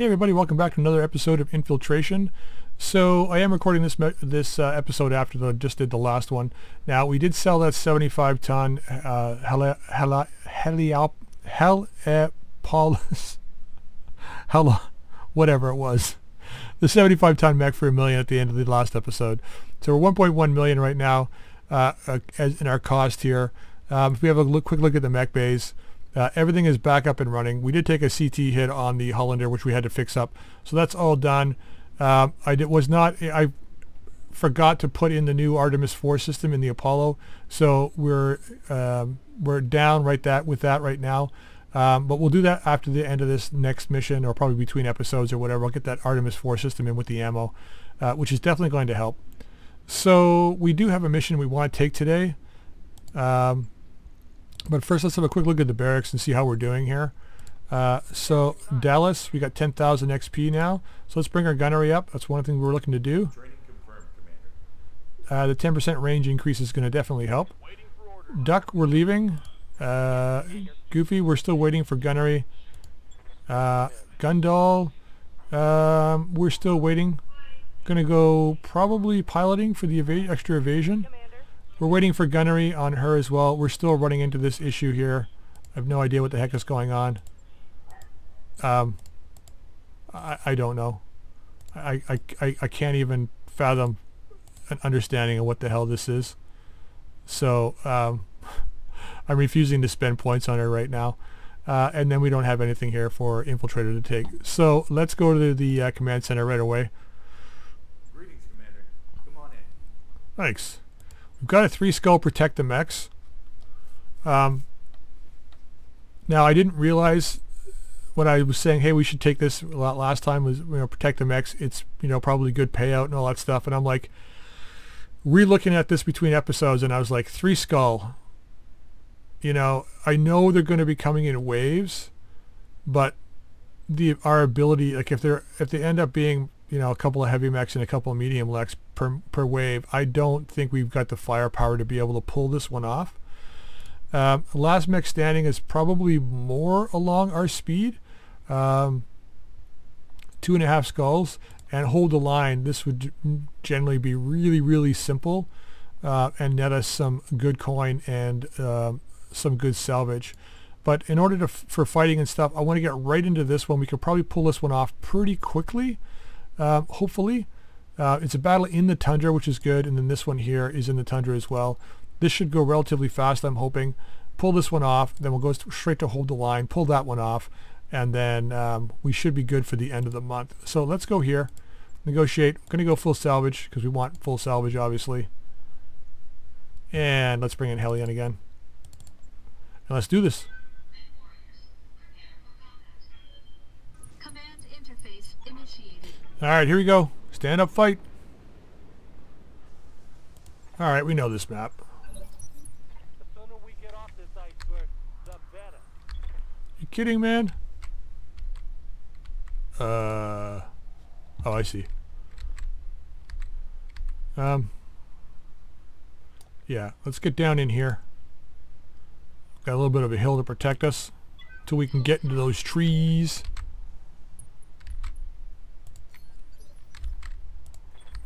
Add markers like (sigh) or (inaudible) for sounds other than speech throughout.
Hey everybody, welcome back to another episode of Infiltration. So I am recording this this uh, episode after the just did the last one. Now we did sell that 75 ton uh, heli heli heliop Helepolis (laughs) hell whatever it was the 75 ton mech for a million at the end of the last episode. So we're 1.1 million right now uh, uh, as in our cost here. Um, if we have a look, quick look at the mech bays. Uh, everything is back up and running. We did take a CT hit on the Hollander, which we had to fix up. So that's all done. Um, I did, was not, I forgot to put in the new Artemis 4 system in the Apollo. So we're, um, we're down right that with that right now. Um, but we'll do that after the end of this next mission or probably between episodes or whatever. I'll get that Artemis 4 system in with the ammo, uh, which is definitely going to help. So we do have a mission we want to take today. Um, but first, let's have a quick look at the barracks and see how we're doing here. Uh, so Dallas, we got 10,000 XP now. So let's bring our gunnery up. That's one thing we're looking to do. Uh, the 10% range increase is going to definitely help. Duck, we're leaving. Uh, Goofy, we're still waiting for gunnery. Uh, Gundall, um, we're still waiting. Gonna go probably piloting for the eva extra evasion. We're waiting for gunnery on her as well. We're still running into this issue here. I have no idea what the heck is going on. Um, I, I don't know. I, I, I, I can't even fathom an understanding of what the hell this is. So um, (laughs) I'm refusing to spend points on her right now. Uh, and then we don't have anything here for Infiltrator to take. So let's go to the uh, command center right away. Greetings, Commander. Come on in. Thanks. We've got a three skull protect the mechs. Um, now I didn't realize when I was saying, hey, we should take this last time was, you know, protect the mechs. It's, you know, probably good payout and all that stuff. And I'm like, re-looking at this between episodes and I was like, three skull. You know, I know they're going to be coming in waves, but the our ability, like if they're if they end up being you know a couple of heavy mechs and a couple of medium mechs per per wave, I don't think we've got the firepower to be able to pull this one off. Um, last mech standing is probably more along our speed, um, two and a half skulls, and hold the line. This would generally be really really simple, uh, and net us some good coin and uh, some good salvage. But in order to for fighting and stuff, I want to get right into this one. We could probably pull this one off pretty quickly, uh, hopefully. Uh, it's a battle in the tundra, which is good, and then this one here is in the tundra as well. This should go relatively fast, I'm hoping. Pull this one off, then we'll go straight to hold the line, pull that one off, and then um, we should be good for the end of the month. So let's go here, negotiate. Going to go full salvage because we want full salvage, obviously. And let's bring in Hellion again. And let's do this. Command interface initiated. All right, here we go. Stand up, fight. All right, we know this map. You kidding, man? Uh, oh, I see. Um, yeah, let's get down in here. Got a little bit of a hill to protect us till we can get into those trees.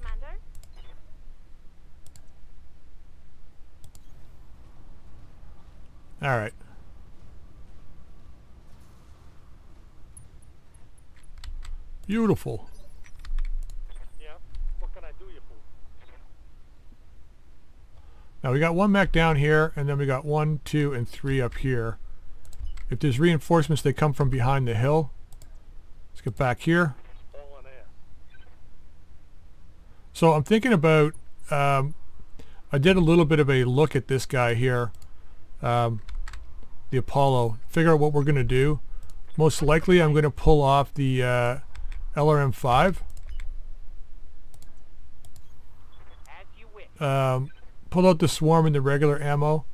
Commander? All right. Beautiful. Yeah? What can I do you for? Now we got one mech down here, and then we got one, two, and three up here. If there's reinforcements, they come from behind the hill. Let's get back here. All in air. So I'm thinking about, um, I did a little bit of a look at this guy here, um, the Apollo, figure out what we're going to do. Most likely I'm going to pull off the uh, LRM-5. As you wish. um, pull out the swarm and the regular ammo.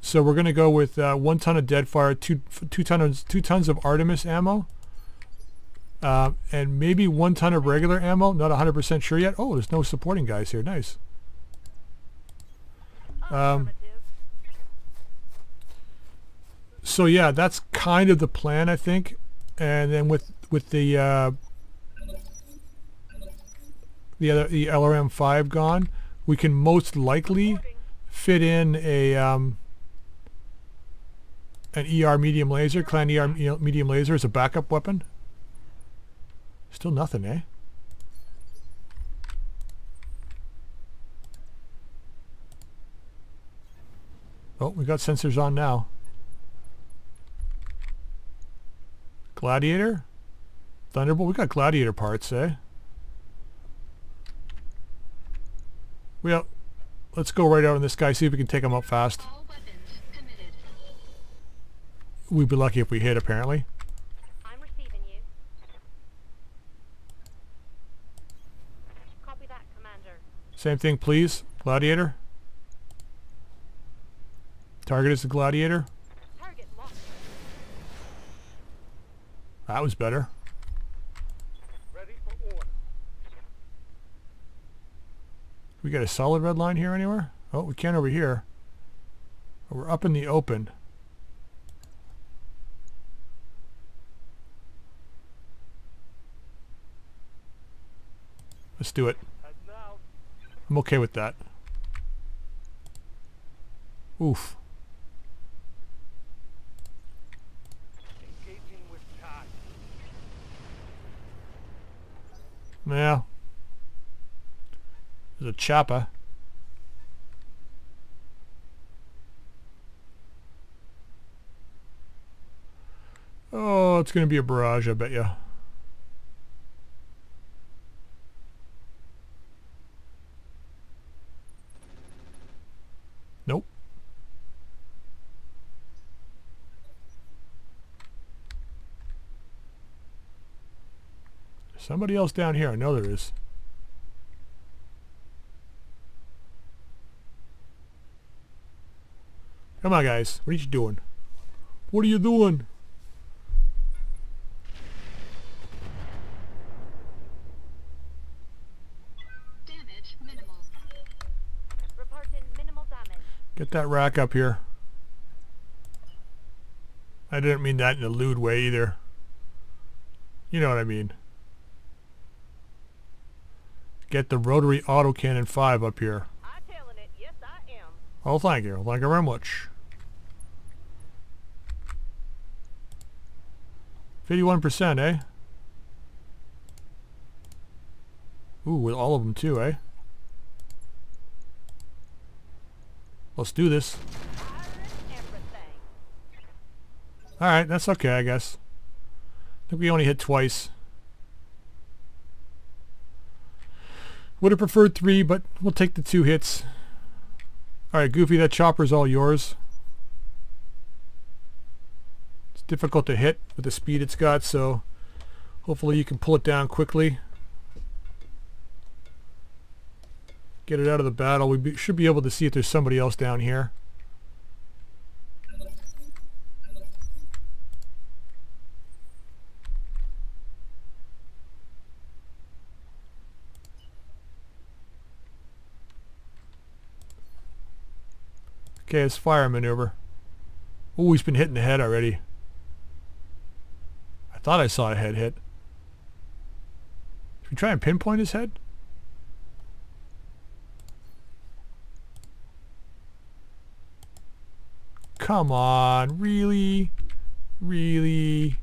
So we're going to go with uh, one ton of Deadfire, two two tons two tons of Artemis ammo, uh, and maybe one ton of regular ammo. Not 100% sure yet. Oh, there's no supporting guys here. Nice. Um, so yeah, that's kind of the plan, I think. And then with with the uh, the other the LRM five gone, we can most likely fit in a um, an ER medium laser, clan ER medium laser as a backup weapon. Still nothing, eh? Oh, we got sensors on now. Gladiator? Thunderbolt? We got Gladiator parts, eh? Well, let's go right out on this guy, see if we can take him up fast. All weapons committed. We'd be lucky if we hit, apparently. I'm receiving you. Copy that, Commander. Same thing, please. Gladiator. Target is the Gladiator. Target locked. That was better. Ready for order. We got a solid red line here anywhere? Oh, we can over here. Oh, We're up in the open. Let's do it. I'm okay with that. Oof. Yeah. There's a chopper. Oh, it's going to be a barrage, I bet you. Nope. Somebody else down here. I know there is. Come on, guys. What are you doing? What are you doing? Damage minimal. Reporting minimal damage. Get that rack up here. I didn't mean that in a lewd way either. You know what I mean. Get the rotary autocannon 5 up here. I telling it. Yes, I am. Oh, thank you. Thank you very much. 51%, eh? Ooh, with all of them too, eh? Let's do this. Alright, that's okay, I guess. I think we only hit twice. Would have preferred three, but we'll take the two hits. Alright, Goofy, that chopper's all yours. It's difficult to hit with the speed it's got, so hopefully you can pull it down quickly. Get it out of the battle. We be, should be able to see if there's somebody else down here. Okay, it's fire maneuver. Oh, he's been hitting the head already. Thought I saw a head hit. Should we try and pinpoint his head? Come on, really? Really?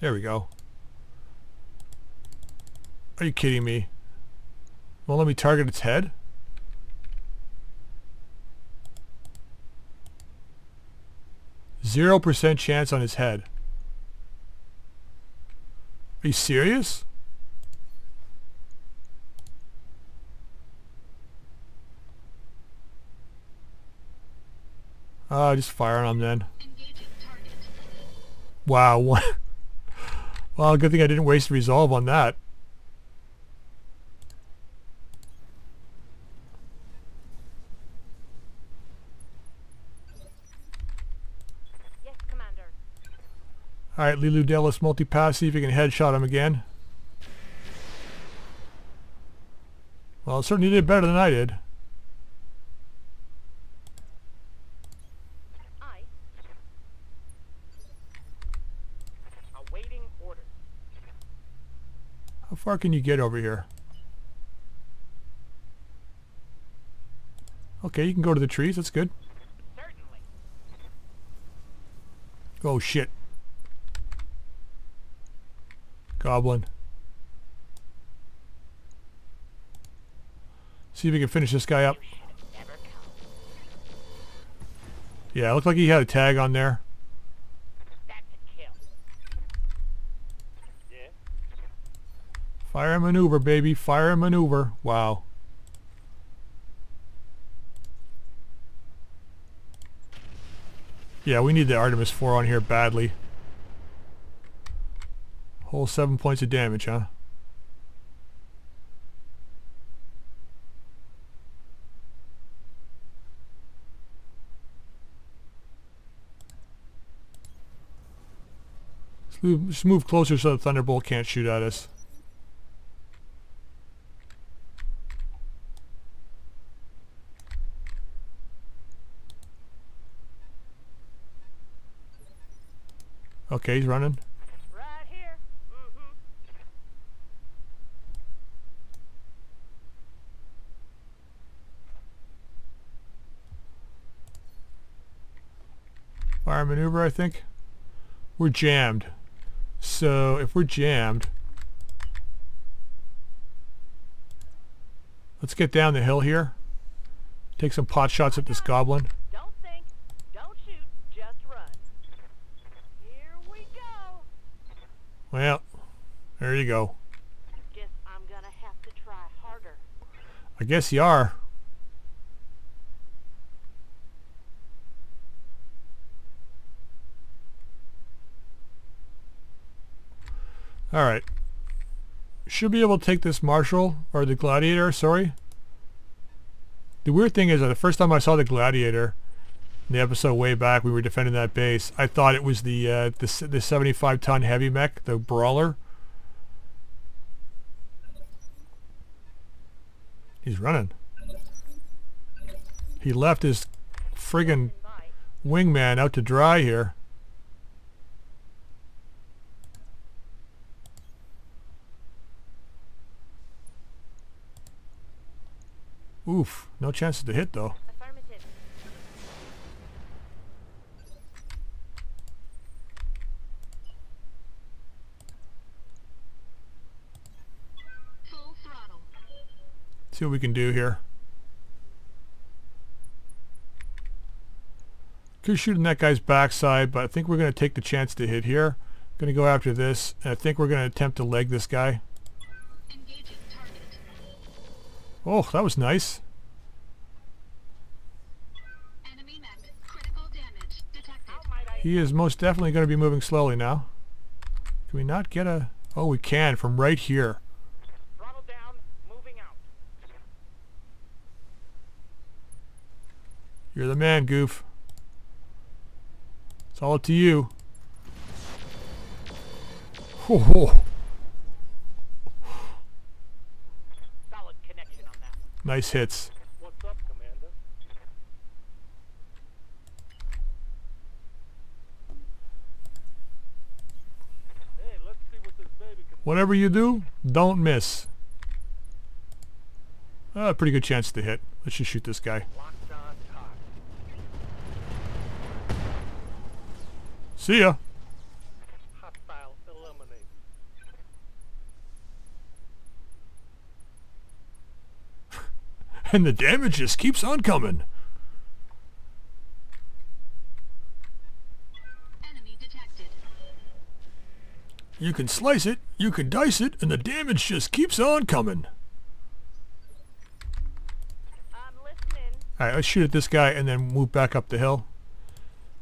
There we go. Are you kidding me? Won't let me target its head? Zero percent chance on his head. Are you serious? Uh, just fire on him then. Wow. (laughs) What? Well, good thing I didn't waste resolve on that. Yes, Commander. Alright, Leeloo Dallas multi-pass, see if you can headshot him again. Well, it certainly did better than I did. I Awaiting orders. How far can you get over here? Okay, you can go to the trees. That's good. Certainly. Oh, shit. Goblin. See if we can finish this guy up. Yeah, it looked like he had a tag on there. That's a kill. Yeah. Fire and maneuver, baby. Fire and maneuver. Wow. Yeah, we need the Artemis 4 on here badly. Whole seven points of damage, huh? Just move closer so the Thunderbolt can't shoot at us. Okay, he's running. Right here. Mm-hmm. Fire maneuver, I think. We're jammed. So if we're jammed, let's get down the hill here. Take some pot shots at this goblin. Don't think. Don't shoot. Just run. Here we go. Well, there you go. Guess I'm gonna have to try harder. I guess you are. Alright. Should be able to take this Marshal, or the Gladiator, sorry. The weird thing is that the first time I saw the Gladiator, in the episode way back, we were defending that base, I thought it was the, uh, the, the 75 ton heavy mech, the Brawler. He's running. He left his friggin' wingman out to dry here. Oof, no chances to hit though. See what we can do here. Could shoot in that guy's backside, but I think we're going to take the chance to hit here. Going to go after this, and I think we're going to attempt to leg this guy. Oh, that was nice. Critical damage detected. How? He is most definitely going to be moving slowly now. Can we not get a... Oh, we can from right here. Throttle down. Moving out. You're the man, Goof. It's all up to you. Ho, ho. Nice hits. Up? Hey, Whatever you do, don't miss. Uh, pretty good chance to hit. Let's just shoot this guy. Locked on target. See ya. Hostile eliminated. (laughs) And the damage just keeps on coming. Enemy detected. You can slice it, you can dice it, and the damage just keeps on coming. I'm listening. Alright, let's shoot at this guy and then move back up the hill.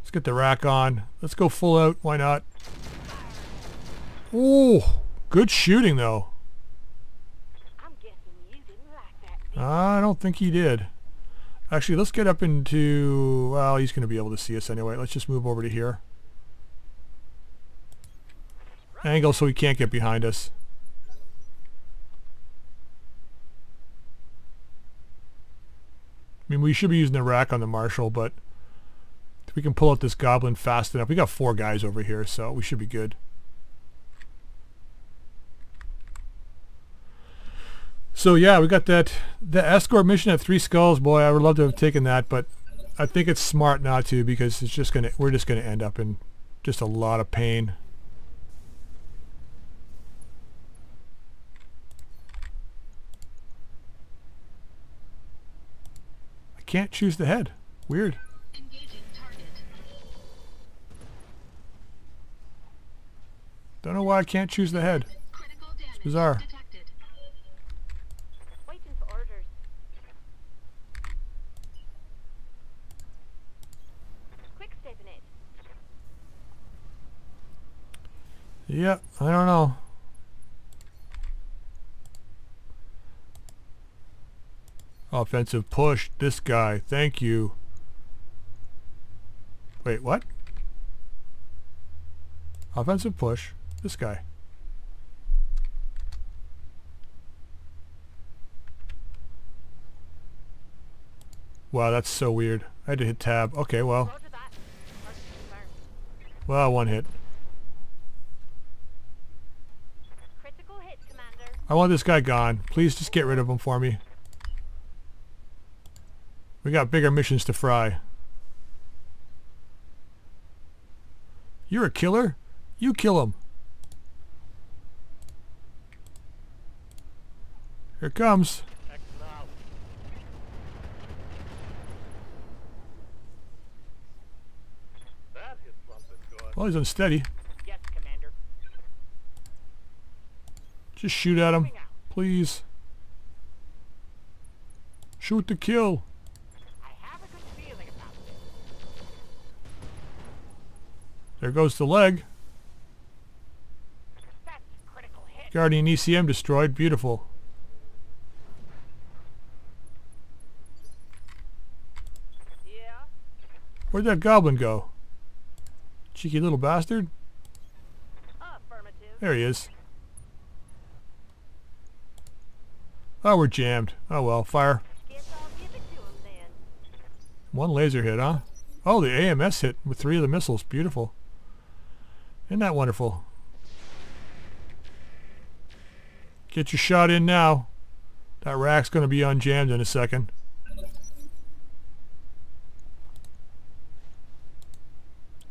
Let's get the rack on. Let's go full out. Why not? Oh, good shooting though. Like did? I don't think he did. Actually, let's get up into... Well, he's going to be able to see us anyway. Let's just move over to here. Angle so he can't get behind us. I mean, we should be using the rack on the Marshal, but we can pull out this Goblin fast enough. We got four guys over here, so we should be good. So yeah, we got that the escort mission at Three Skulls. Boy, I would love to have taken that, but I think it's smart not to because it's just gonna we're just gonna end up in just a lot of pain. I can't choose the head. Weird. Don't know why I can't choose the head. Damage bizarre. it. Yeah, I don't know. Offensive push. This guy. Thank you. Wait, what? Offensive push. This guy. Wow, that's so weird. I had to hit tab. Okay, well. Roger that. Target confirmed. Well, one hit. Critical hit, Commander. I want this guy gone. Please just get rid of him for me. We got bigger missions to fry. You're a killer? You kill him. Here it comes. Exit out. That hit something good. Well, he's unsteady. Yes, Commander. Just shoot at him. Please. Shoot to kill. I have a good feeling about this. There goes the leg. That's a critical hit. Guardian ECM destroyed. Beautiful. Yeah. Where'd that goblin go? Cheeky little bastard. There he is. Oh, we're jammed. Oh well, fire. Guess I'll give it to him then. One laser hit, huh? Oh, the AMS hit with three of the missiles. Beautiful. Isn't that wonderful? Get your shot in now. That rack's going to be unjammed in a second.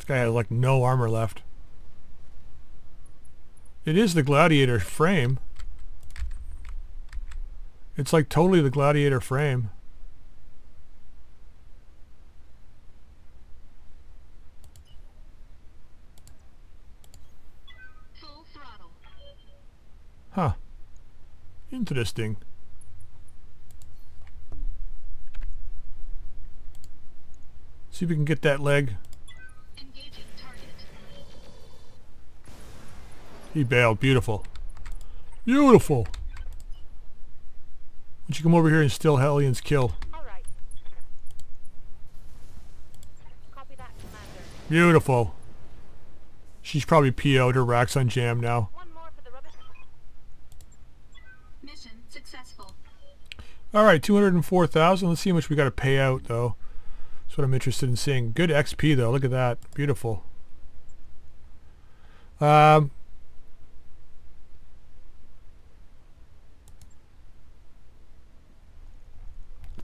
This guy has like no armor left. It is the Gladiator frame. It's like totally the Gladiator frame. Huh. Interesting. See if we can get that leg. He bailed. Beautiful. Beautiful. Why don't you come over here and steal Hellions kill? All right. Copy that, Commander. Beautiful. She's probably PO'd. Her rack's on jam now. One more for the rubbish. Mission successful. Alright, 204,000. Let's see how much we got to pay out, though. That's what I'm interested in seeing. Good XP, though. Look at that. Beautiful. Um,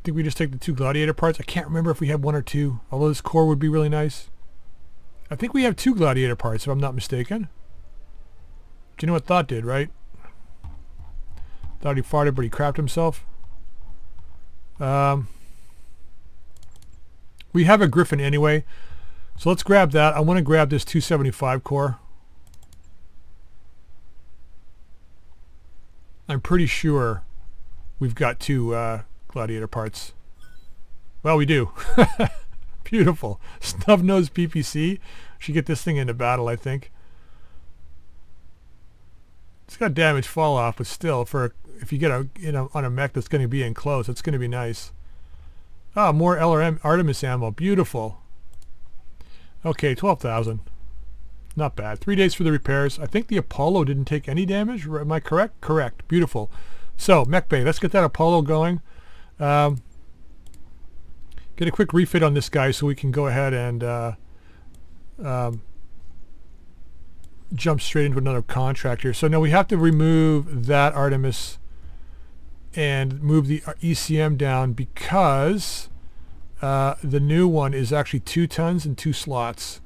think we just take the two Gladiator parts. I can't remember if we have one or two, although this core would be really nice. I think we have two Gladiator parts, if I'm not mistaken. Do you know what Thought did, right? Thought he farted, but he crapped himself. Um, we have a Griffin anyway, so let's grab that. I want to grab this 275 core. I'm pretty sure we've got two uh, Gladiator parts. Well, we do. (laughs) Beautiful. Snub nose PPC. Should get this thing into battle, I think. It's got damage fall off, but still, for if you get a on a mech that's going to be in close, it's going to be nice. Ah, more LRM Artemis ammo. Beautiful. Okay, twelve thousand. Not bad. Three days for the repairs. I think the Apollo didn't take any damage. Am I correct? Correct. Beautiful. So, Mech Bay, let's get that Apollo going. Um, get a quick refit on this guy so we can go ahead and uh, um, jump straight into another contract here. So now we have to remove that Artemis and move the ECM down because uh, the new one is actually two tons and two slots,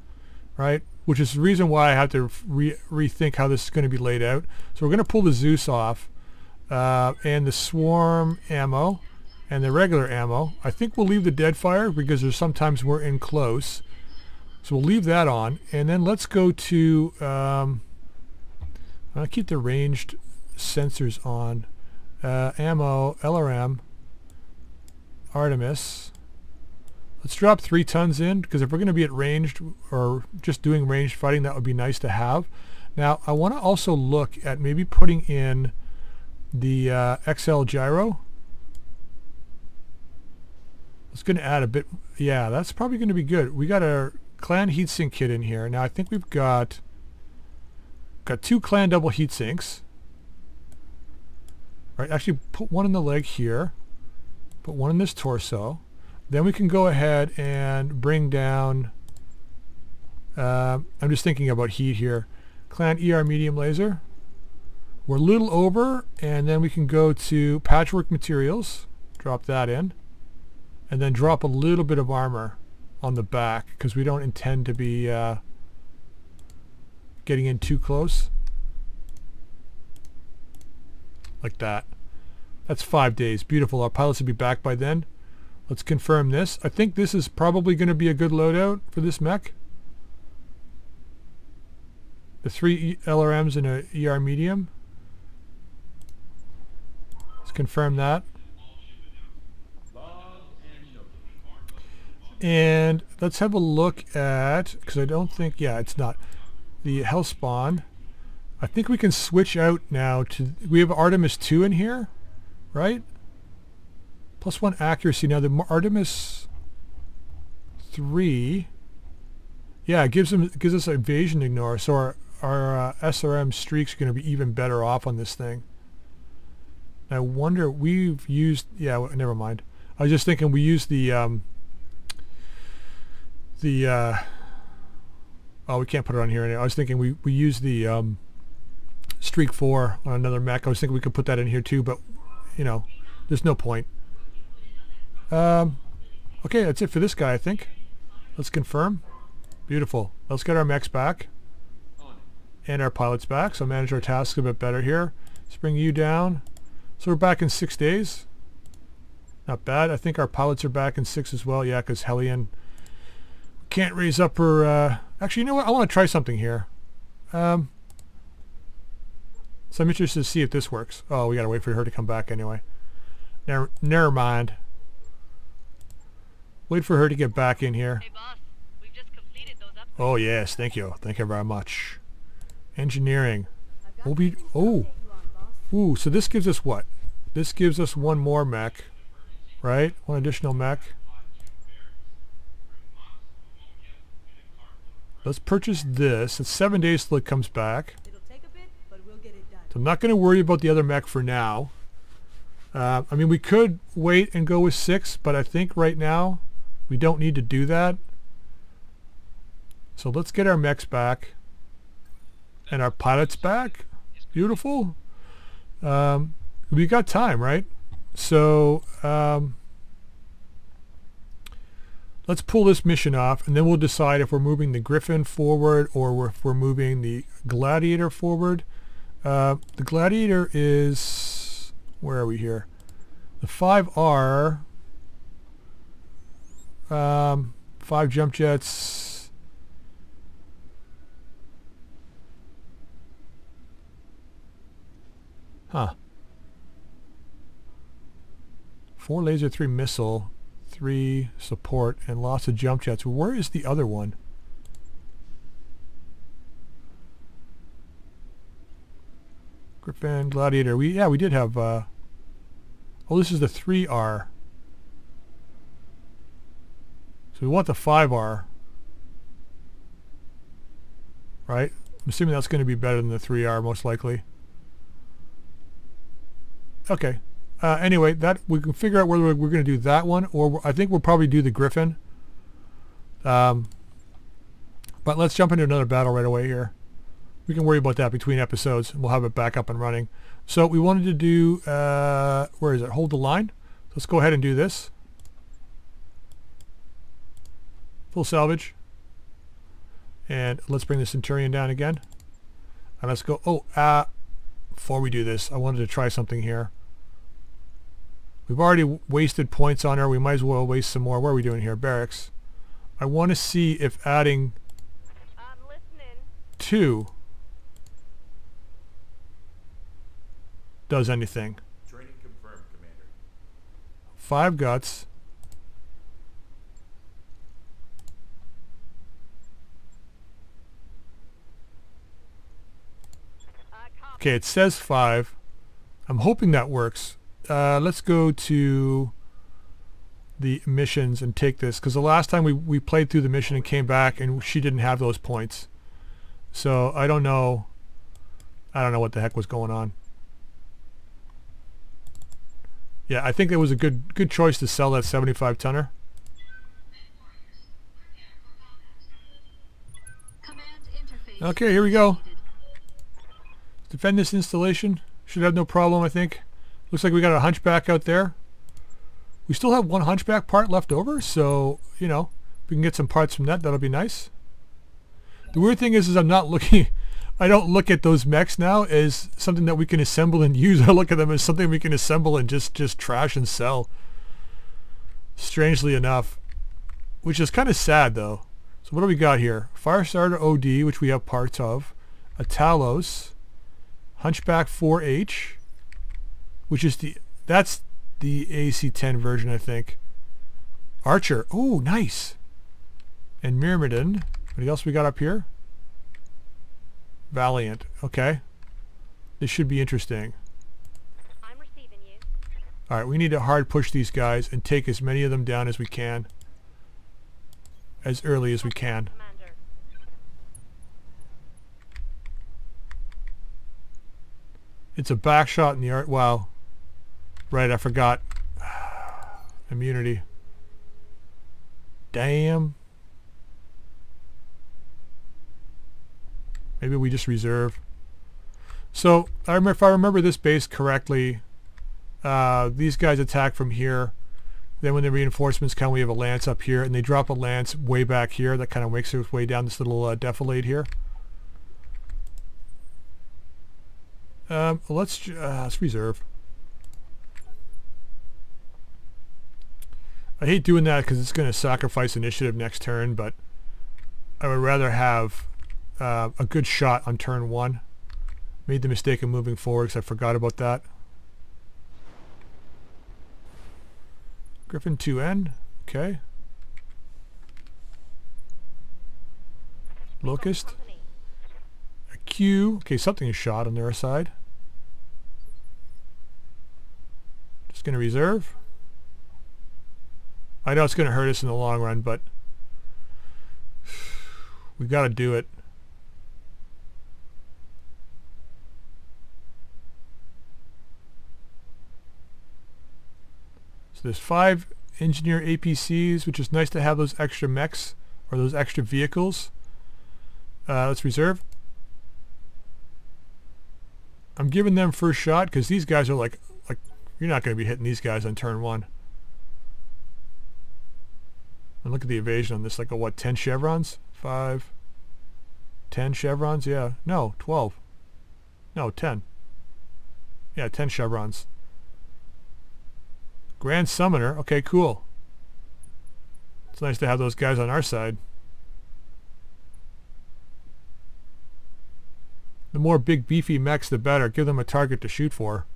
right? Which is the reason why I have to re- rethink how this is going to be laid out. So we're going to pull the Zeus off uh, and the Swarm ammo and the regular ammo. I think we'll leave the dead fire because there's sometimes we're in close. So we'll leave that on. And then let's go to, um, I'll keep the ranged sensors on. Uh, ammo, LRM, Artemis. Let's drop three tons in because if we're going to be at ranged or just doing ranged fighting, that would be nice to have. Now, I want to also look at maybe putting in the uh, XL gyro. It's going to add a bit. Yeah, that's probably going to be good. We got our clan heatsink kit in here. Now, I think we've got got two clan double heat sinks. Right, actually put one in the leg here. Put one in this torso. Then we can go ahead and bring down, uh, I'm just thinking about heat here, Clan ER medium laser. We're a little over and then we can go to patchwork materials, drop that in, and then drop a little bit of armor on the back because we don't intend to be uh, getting in too close. Like that. That's five days. Beautiful. Our pilots will be back by then. Let's confirm this. I think this is probably going to be a good loadout for this mech. The three LRMs and a ER medium. Let's confirm that. And let's have a look at, because I don't think, yeah, it's not, the Hellspawn. I think we can switch out now to, we have Artemis 2 in here, right? Plus one accuracy. Now the Artemis 3, yeah, it gives, them, gives us evasion ignore, so our, our uh, SRM streaks are going to be even better off on this thing. I wonder, we've used, yeah, never mind. I was just thinking we used the, um, the, uh, oh, we can't put it on here anyway. I was thinking we, we used the, um, Streak 4 on another mech. I was thinking we could put that in here too, but, you know, there's no point. Um, okay, that's it for this guy, I think. Let's confirm. Beautiful. Let's get our mechs back. And our pilots back, so manage our tasks a bit better here. Let's bring you down. So we're back in six days. Not bad. I think our pilots are back in six as well. Yeah, because Hellion can't raise up her... Uh, actually, you know what? I want to try something here. Um, so I'm interested to see if this works. Oh, we got to wait for her to come back anyway. Never, never mind. Wait for her to get back in here. Hey, boss. We've just completed those. Oh yes, thank you. Thank you very much. Engineering. We'll be, oh. Ooh, so this gives us what? This gives us one more mech, right? One additional mech. Let's purchase this. It's seven days till it comes back. It'll take a bit, but we'll get it done. So I'm not going to worry about the other mech for now. Uh, I mean, we could wait and go with six, but I think right now we don't need to do that. So let's get our mechs back and our pilots back. Beautiful. Um, we got time, right? So um, let's pull this mission off and then we'll decide if we're moving the Griffin forward or if we're moving the Gladiator forward. Uh, the Gladiator is, where are we here? The 5R, um, 5 jump jets, huh. 4 laser, 3 missile, 3 support, and lots of jump jets. Where is the other one? Griffin, Gladiator. We yeah, we did have. Uh, oh, this is the three R. So we want the five R. right? I'm assuming that's going to be better than the 3R most likely. Okay. Uh, anyway, that we can figure out whether we're, going to do that one or I think we'll probably do the Griffin. Um, but let's jump into another battle right away here. We can worry about that between episodes. and We'll have it back up and running. So we wanted to do, uh, where is it? Hold the line. Let's go ahead and do this. Full salvage. And let's bring the Centurion down again. And let's go, oh, uh, before we do this, I wanted to try something here. We've already wasted points on her. We might as well waste some more. What are we doing here? Barracks. I want to see if adding I'm two does anything. Training confirmed, Commander. Five guts. Okay, it says five. I'm hoping that works. Uh, let's go to the missions and take this because the last time we, we played through the mission and came back and she didn't have those points. So I don't know. I don't know what the heck was going on. Yeah, I think it was a good good choice to sell that 75 tonner. Okay, here we go. Defend this installation. Should have no problem, I think. Looks like we got a hunchback out there. We still have one hunchback part left over, so, you know, we can get some parts from that, that'll be nice. The weird thing is, is I'm not looking, (laughs) I don't look at those mechs now as something that we can assemble and (laughs) use. I look at them as something we can assemble and just, just trash and sell. Strangely enough. Which is kind of sad, though. So what do we got here? Firestarter OD, which we have parts of. A Talos. Hunchback 4H, which is the that's the AC10 version, I think. Archer. Oh, nice. And Myrmidon. What else we got up here? Valiant. Okay. This should be interesting. I'm receiving you. All right, we need to hard push these guys and take as many of them down as we can. As early as we can. Commander. It's a back shot in the art. Wow. Right, I forgot. (sighs) Immunity. Damn. Maybe we just reserve. So, I remember, if I remember this base correctly, uh, these guys attack from here. Then when the reinforcements come, we have a lance up here, and they drop a lance way back here. That kind of makes its way down this little uh, defilade here. Um, let's uh, let's reserve. I hate doing that because it's going to sacrifice initiative next turn, but I would rather have uh, a good shot on turn one. Made the mistake of moving forward because I forgot about that. Griffin 2N. Okay. Locust. A Q. Okay, something is shot on their side. Just going to reserve. I know it's going to hurt us in the long run, but (sighs) we got to do it. So there's five engineer APCs, which is nice to have those extra mechs or those extra vehicles. Uh, let's reserve. I'm giving them first shot because these guys are like, like you're not going to be hitting these guys on turn one. And look at the evasion on this, like a what, 10 chevrons? 5, 10 chevrons? Yeah, no, 12. No, 10. Yeah, 10 chevrons. Grand Summoner, okay, cool. It's nice to have those guys on our side. The more big beefy mechs the better. Give them a target to shoot for.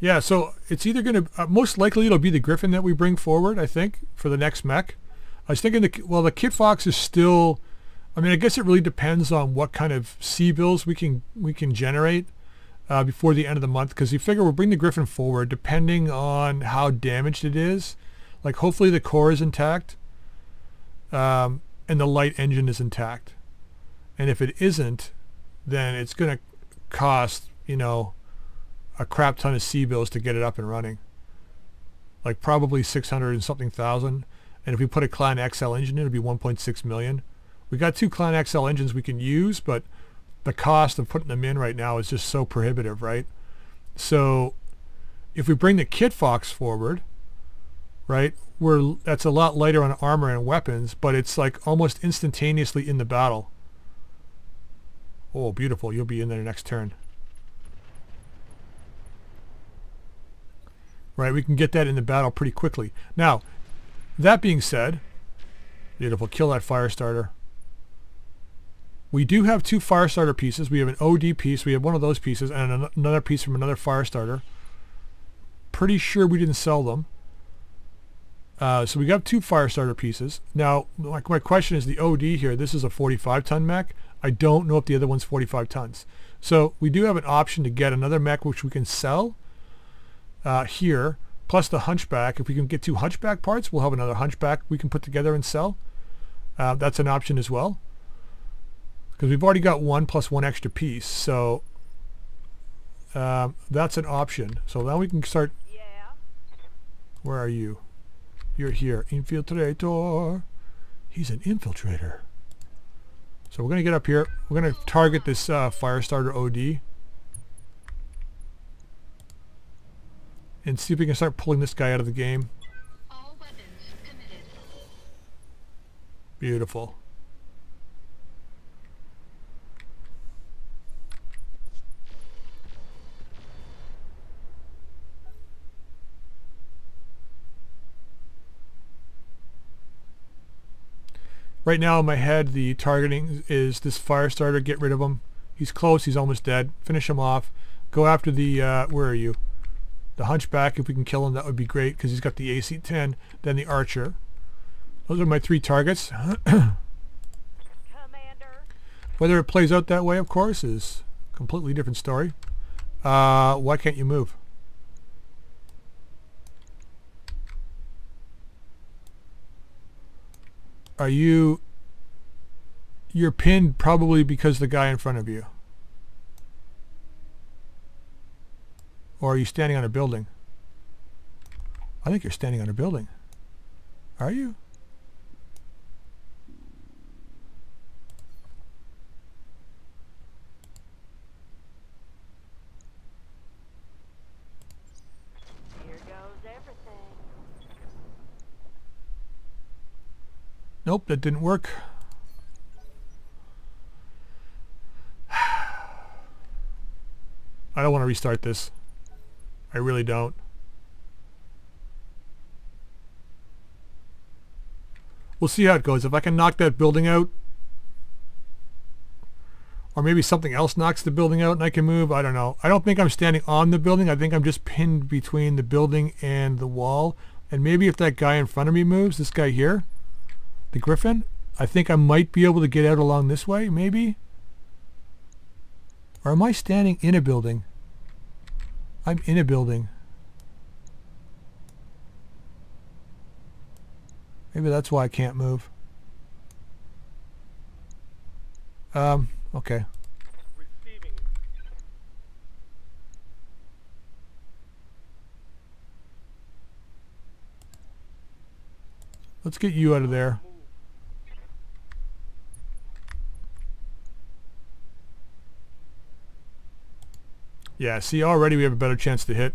Yeah, so it's either going to, uh, most likely it'll be the Griffin that we bring forward, I think, for the next mech. I was thinking, the, well, the Kit Fox is still, I mean, I guess it really depends on what kind of C bills we can we can generate uh, before the end of the month, because you figure we'll bring the Griffin forward depending on how damaged it is. Like hopefully the core is intact um, and the light engine is intact. And if it isn't, then it's going to cost, you know, a crap ton of C bills to get it up and running. Like probably 600 and something thousand. And if we put a Clan XL engine in, it'd be 1.6 million. We got two Clan XL engines we can use, but the cost of putting them in right now is just so prohibitive, right? So if we bring the Kit Fox forward, right, we're that's a lot lighter on armor and weapons, but it's like almost instantaneously in the battle. Oh, beautiful. You'll be in there next turn. Right, we can get that in the battle pretty quickly. Now, that being said, beautiful, kill that fire starter. We do have two fire starter pieces. We have an OD piece. We have one of those pieces and an- another piece from another fire starter. Pretty sure we didn't sell them. Uh, so we got two fire starter pieces. Now, my question is the OD here. This is a 45 ton mech. I don't know if the other one's 45 tons. So we do have an option to get another mech which we can sell uh, here, plus the hunchback. If we can get two hunchback parts, we'll have another hunchback we can put together and sell. Uh, that's an option as well. Because we've already got one plus one extra piece. So um, that's an option. So now we can start. Yeah. Where are you? You're here. Infiltrator. He's an infiltrator. So we're going to get up here. We're going to target this uh, Firestarter OD. And see if we can start pulling this guy out of the game. All weapons committed. Beautiful. Right now in my head, the targeting is this fire starter. Get rid of him. He's close. He's almost dead. Finish him off. Go after the, uh, where are you? The hunchback. If we can kill him, that would be great because he's got the AC-10. Then the archer. Those are my three targets. (clears throat) Whether it plays out that way, of course, is a completely different story. Uh, why can't you move? Are you... You're pinned probably because the guy in front of you. Or are you standing on a building? I think you're standing on a building. Are you? Here goes everything. Nope, that didn't work. (sighs) I don't want to restart this. I really don't. We'll see how it goes. If I can knock that building out, or maybe something else knocks the building out and I can move, I don't know. I don't think I'm standing on the building. I think I'm just pinned between the building and the wall. And maybe if that guy in front of me moves, this guy here, the Griffin, I think I might be able to get out along this way, maybe? Or am I standing in a building? I'm in a building. Maybe that's why I can't move. Um, okay. Let's get you out of there. Yeah, see, already we have a better chance to hit.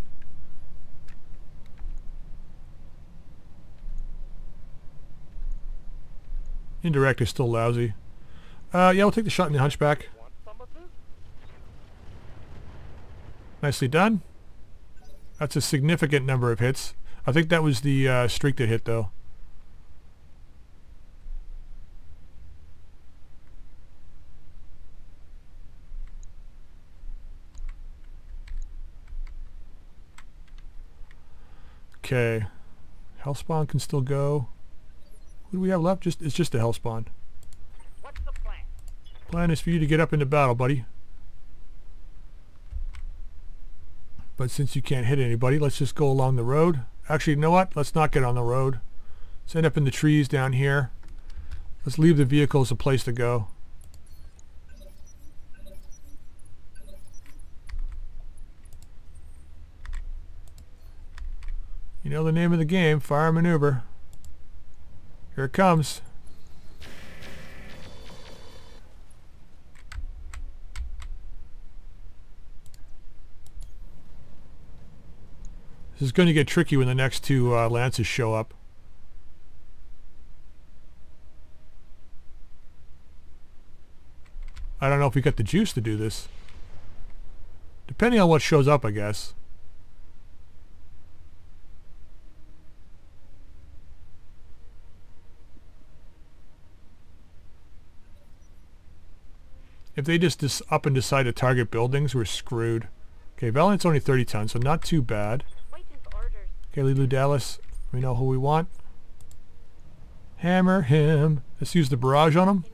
Indirect is still lousy. Uh, yeah, we'll take the shot in the hunchback. Nicely done. That's a significant number of hits. I think that was the uh, streak that hit, though. Okay. Hellspawn can still go. Who do we have left? Just It's just a Hellspawn. What's the plan? Plan is for you to get up into battle, buddy. But since you can't hit anybody, let's just go along the road Actually, you know what? Let's not get on the road. Let's end up in the trees down here. Let's leave the vehicles a place to go. You know the name of the game, fire maneuver. Here it comes. This is going to get tricky when the next two uh, lances show up. I don't know if we got the juice to do this. Depending on what shows up, I guess. If they just up and decide to target buildings, we're screwed. Okay, Valiant's only 30 tons, so not too bad. Okay, Leeloo Dallas, we know who we want. Hammer him. Let's use the barrage on him.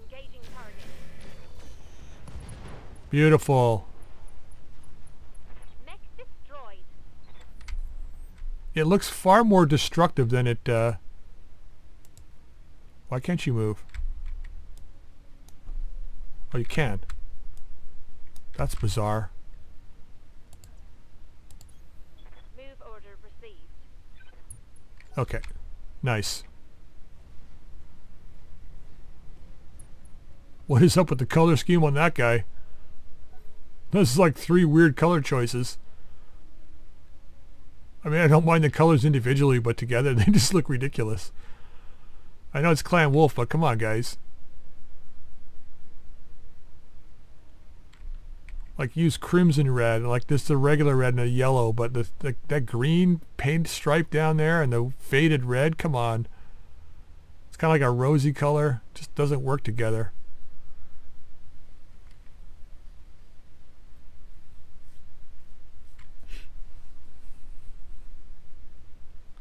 Beautiful. It looks far more destructive than it, uh... Why can't you move? Oh, you can. That's bizarre. Move order received. Okay. Nice. What is up with the color scheme on that guy? This is like three weird color choices. I mean, I don't mind the colors individually, but together (laughs) they just look ridiculous. I know it's Clan Wolf, but come on, guys. Like use crimson red, like this the regular red and a yellow, but the, the that green paint stripe down there and the faded red, come on. It's kind of like a rosy color, just doesn't work together.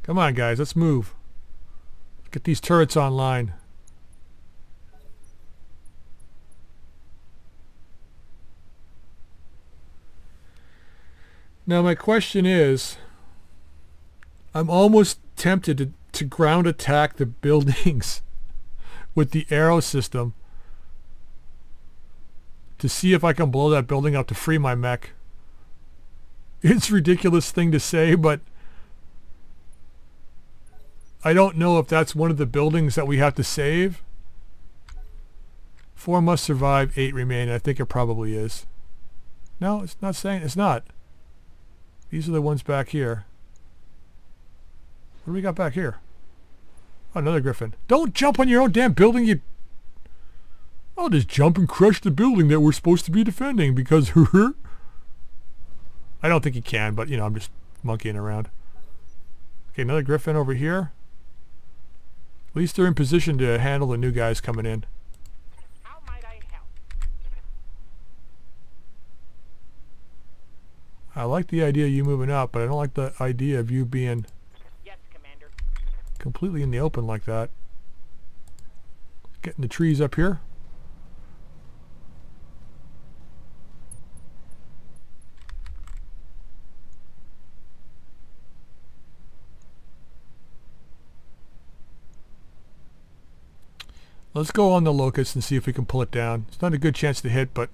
Come on, guys, let's move. Get these turrets online. Now my question is, I'm almost tempted to, to ground attack the (laughs) buildings with the arrow system to see if I can blow that building up to free my mech. It's a ridiculous thing to say, but I don't know if that's one of the buildings that we have to save. Four must survive, eight remain. I think it probably is. No, it's not saying, it's not. These are the ones back here. What do we got back here? Another griffin. Don't jump on your own damn building, you... I'll just jump and crush the building that we're supposed to be defending because... (laughs) I don't think he can, but, you know, I'm just monkeying around. Okay, another griffin over here. At least they're in position to handle the new guys coming in. How might I help? I like the idea of you moving up, but I don't like the idea of you being Yes, Commander. completely in the open like that. Getting the trees up here. Let's go on the locust and see if we can pull it down. It's not a good chance to hit, but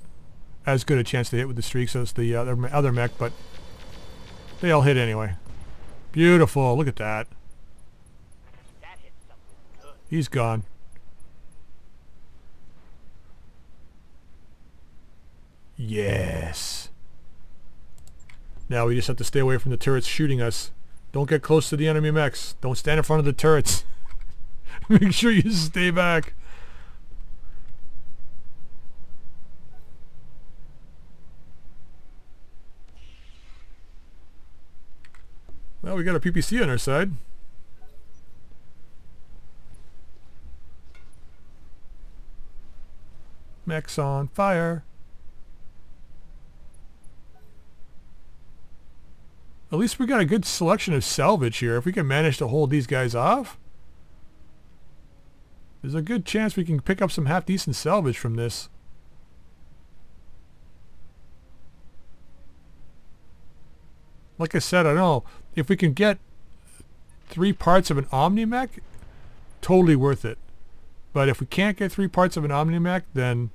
as good a chance to hit with the streaks as the other, other mech, but they all hit anyway. Beautiful. Look at that. That. He's gone. Yes. Now we just have to stay away from the turrets shooting us. Don't get close to the enemy mechs. Don't stand in front of the turrets. (laughs) Make sure you stay back. We got a PPC on our side. Mech's on fire. At least we got a good selection of salvage here. If we can manage to hold these guys off, there's a good chance we can pick up some half-decent salvage from this. Like I said, I know. If we can get three parts of an Omnimech, totally worth it. But if we can't get three parts of an Omnimech, then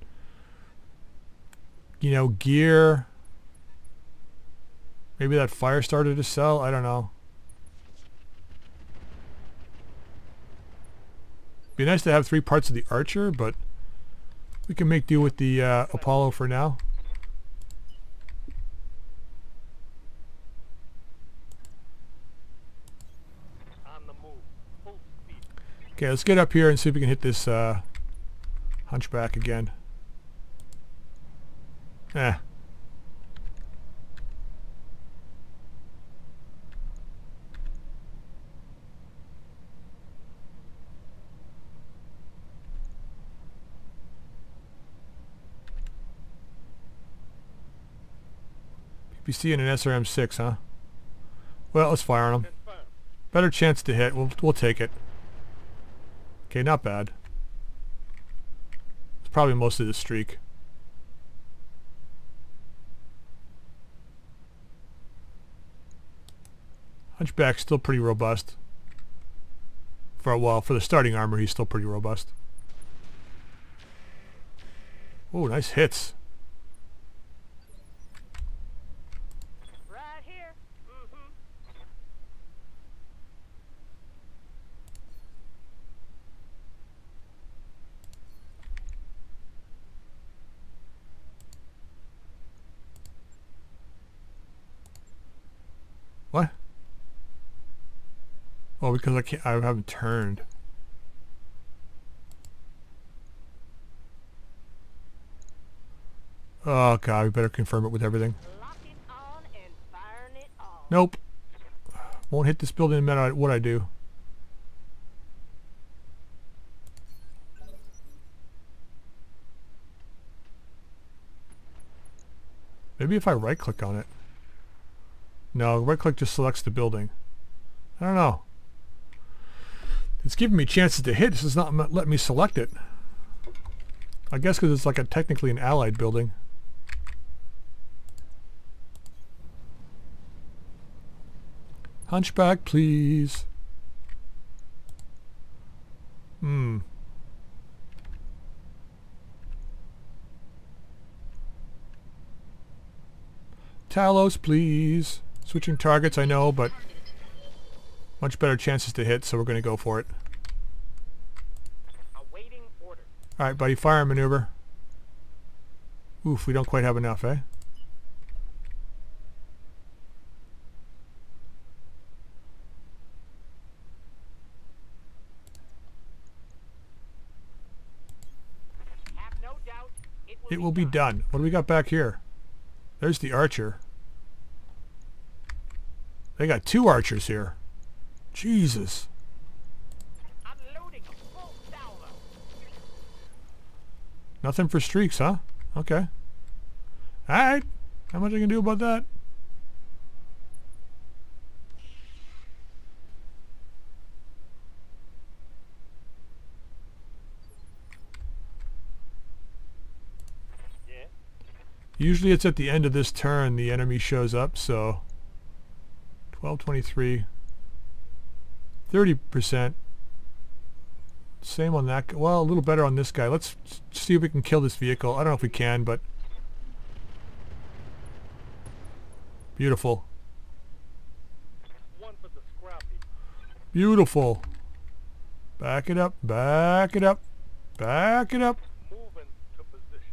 you know, gear. Maybe that fire starter to sell. I don't know. Be nice to have three parts of the Archer, but we can make do with the uh, Apollo for now. On the move. Full speed. Okay, let's get up here and see if we can hit this uh, hunchback again. Eh. PPC and an SRM6, huh? Well, let's fire on them. Better chance to hit. We'll, we'll take it. Okay, not bad. It's probably mostly the streak. Hunchback's still pretty robust. For a while, for the starting armor, he's still pretty robust. Oh, nice hits. Right here. Mm-hmm. What? Oh, because I can't. I haven't turned. Oh god, we better confirm it with everything. It. Nope. Won't hit this building no matter what I do. Maybe if I right click on it. No, right click just selects the building. I don't know. It's giving me chances to hit. This is not letting me select it. I guess because it's like a technically an allied building. Hunchback, please. Hmm. Talos, please. Switching targets, I know, but much better chances to hit, so we're going to go for it. All right, buddy, fire maneuver. Oof, we don't quite have enough, eh? It will be done. What do we got back here? There's the archer. They got two archers here. Jesus. Nothing for streaks, huh? Okay. Alright. How much I can do about that? Usually it's at the end of this turn the enemy shows up, so 1223 30% same on that well a little better on this guy. Let's see if we can kill this vehicle. I don't know if we can but beautiful. Beautiful. Back it up back it up back it up Moving to position.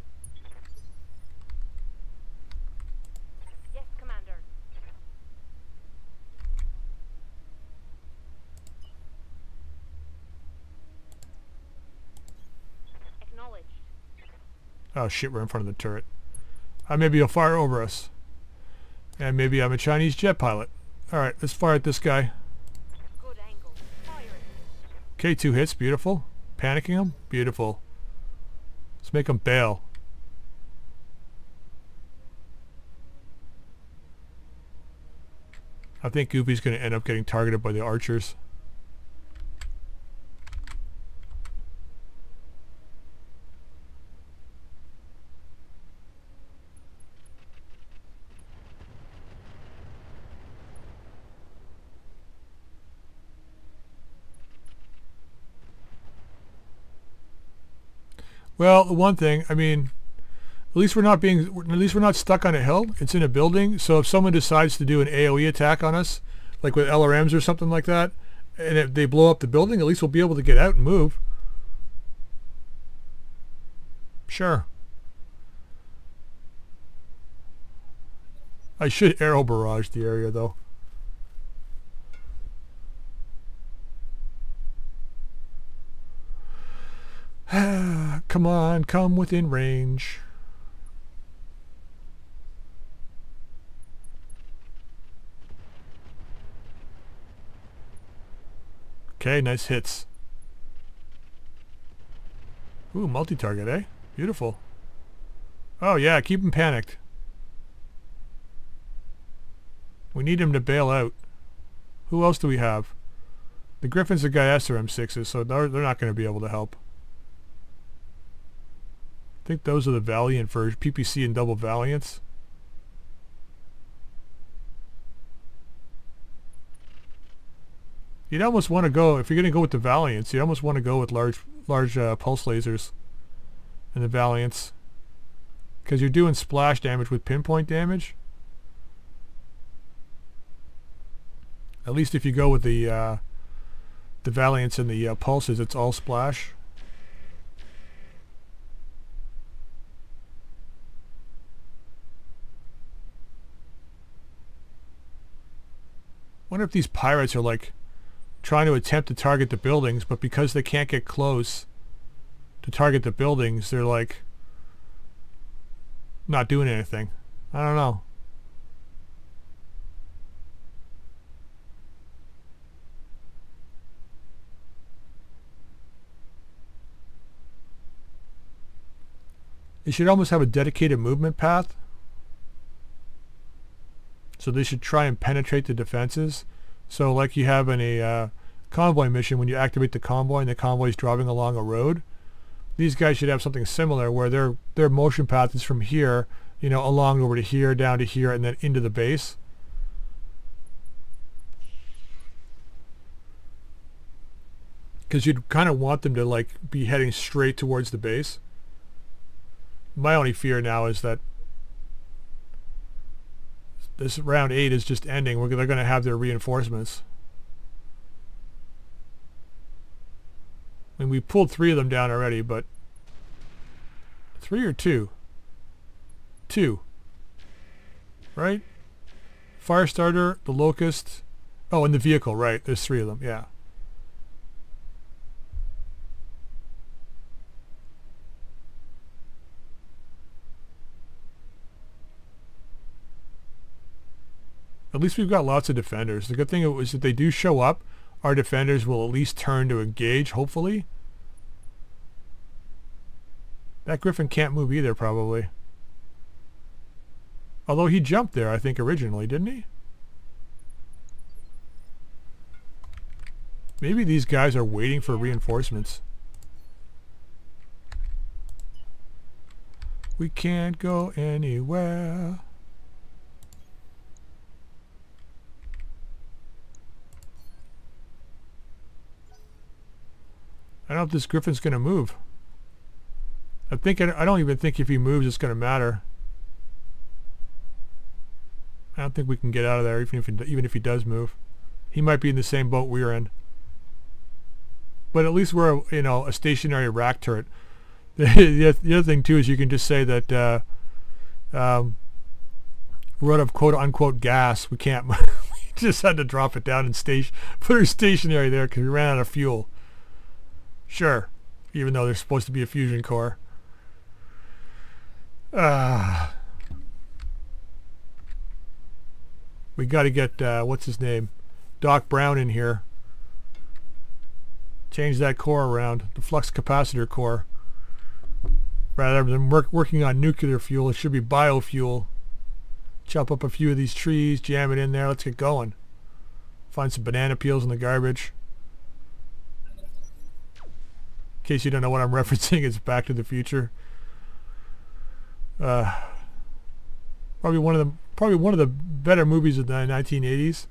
Yes, Commander. Acknowledged. Oh shit, we're in front of the turret. Uh, maybe he'll fire over us. And maybe I'm a Chinese jet pilot. Alright, let's fire at this guy. Good angle. Fire it. K2 hits, beautiful. Panicking him, beautiful. Let's make him bail. I think Goofy's going to end up getting targeted by the archers. Well, one thing, I mean, at least we're not being, at least we're not stuck on a hill. It's in a building. So if someone decides to do an AOE attack on us, like with LRMs or something like that, and if they blow up the building, at least we'll be able to get out and move. Sure. I should arrow barrage the area though. (sighs) (sighs) come on, come within range. Okay, nice hits. Ooh, multi-target, eh? Beautiful. Oh yeah, keep him panicked. We need him to bail out. Who else do we have? The Griffins are guy SRM6s, so they're, they're not going to be able to help. I think those are the Valiant version, PPC and double Valiants. You'd almost want to go, if you're going to go with the Valiants, you almost want to go with large large uh, pulse lasers and the Valiants. Because you're doing splash damage with pinpoint damage. At least if you go with the uh, the Valiants and the uh, pulses, it's all splash. Wonder if these pirates are like trying to attempt to target the buildings, but because they can't get close to target the buildings, they're like not doing anything. I don't know. They should almost have a dedicated movement path. So they should try and penetrate the defenses. So like you have in a uh, convoy mission when you activate the convoy and the convoy is driving along a road, these guys should have something similar where their their motion path is from here, you know, along over to here, down to here, and then into the base. Because you'd kind of want them to like be heading straight towards the base. My only fear now is that this round eight is just ending. We're, they're going to have their reinforcements. I mean, we pulled three of them down already, but three or two? Two. Right? Firestarter, the Locust. Oh, and the vehicle, right. There's three of them, yeah. At least we've got lots of defenders. The good thing is that they do show up, our defenders will at least turn to engage, hopefully. That Griffin can't move either, probably. Although he jumped there, I think, originally, didn't he? Maybe these guys are waiting for reinforcements. We can't go anywhere. I don't know if this griffin's going to move. I think I don't even think if he moves it's going to matter. I don't think we can get out of there even if he, even if he does move. He might be in the same boat we're in. But at least we're you know a stationary rack turret. (laughs) the, the other thing too is you can just say that uh, um, we're out of quote unquote gas. We can't. (laughs) we just had to drop it down and station put her stationary there because we ran out of fuel. Sure, even though there's supposed to be a fusion core. Ah. Uh, we got to get, uh, what's his name? Doc Brown in here. Change that core around, the flux capacitor core. Rather than work, working on nuclear fuel, it should be biofuel. Chop up a few of these trees, jam it in there, let's get going. Find some banana peels in the garbage In case you don't know what I'm (laughs) referencing, it's Back to the Future. Uh, probably one of the probably one of the better movies of the 1980s.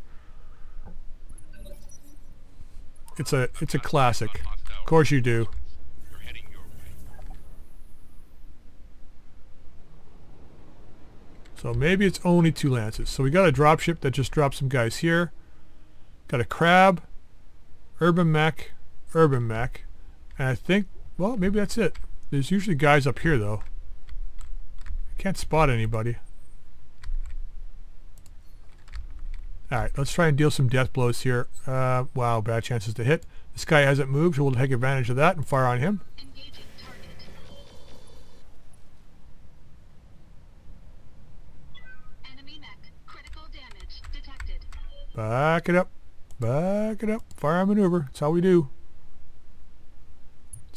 It's a it's a classic. Of course you do. So maybe it's only two lances. So we got a dropship that just dropped some guys here. Got a crab, urban mech, urban mech and I think, well, maybe that's it. There's usually guys up here though. I Can't spot anybody. Alright, let's try and deal some death blows here. Uh, wow, bad chances to hit. This guy hasn't moved, so we'll take advantage of that and fire on him. Engaging target. Enemy mech. Critical damage detected. Back it up. Back it up. Fire maneuver. That's how we do.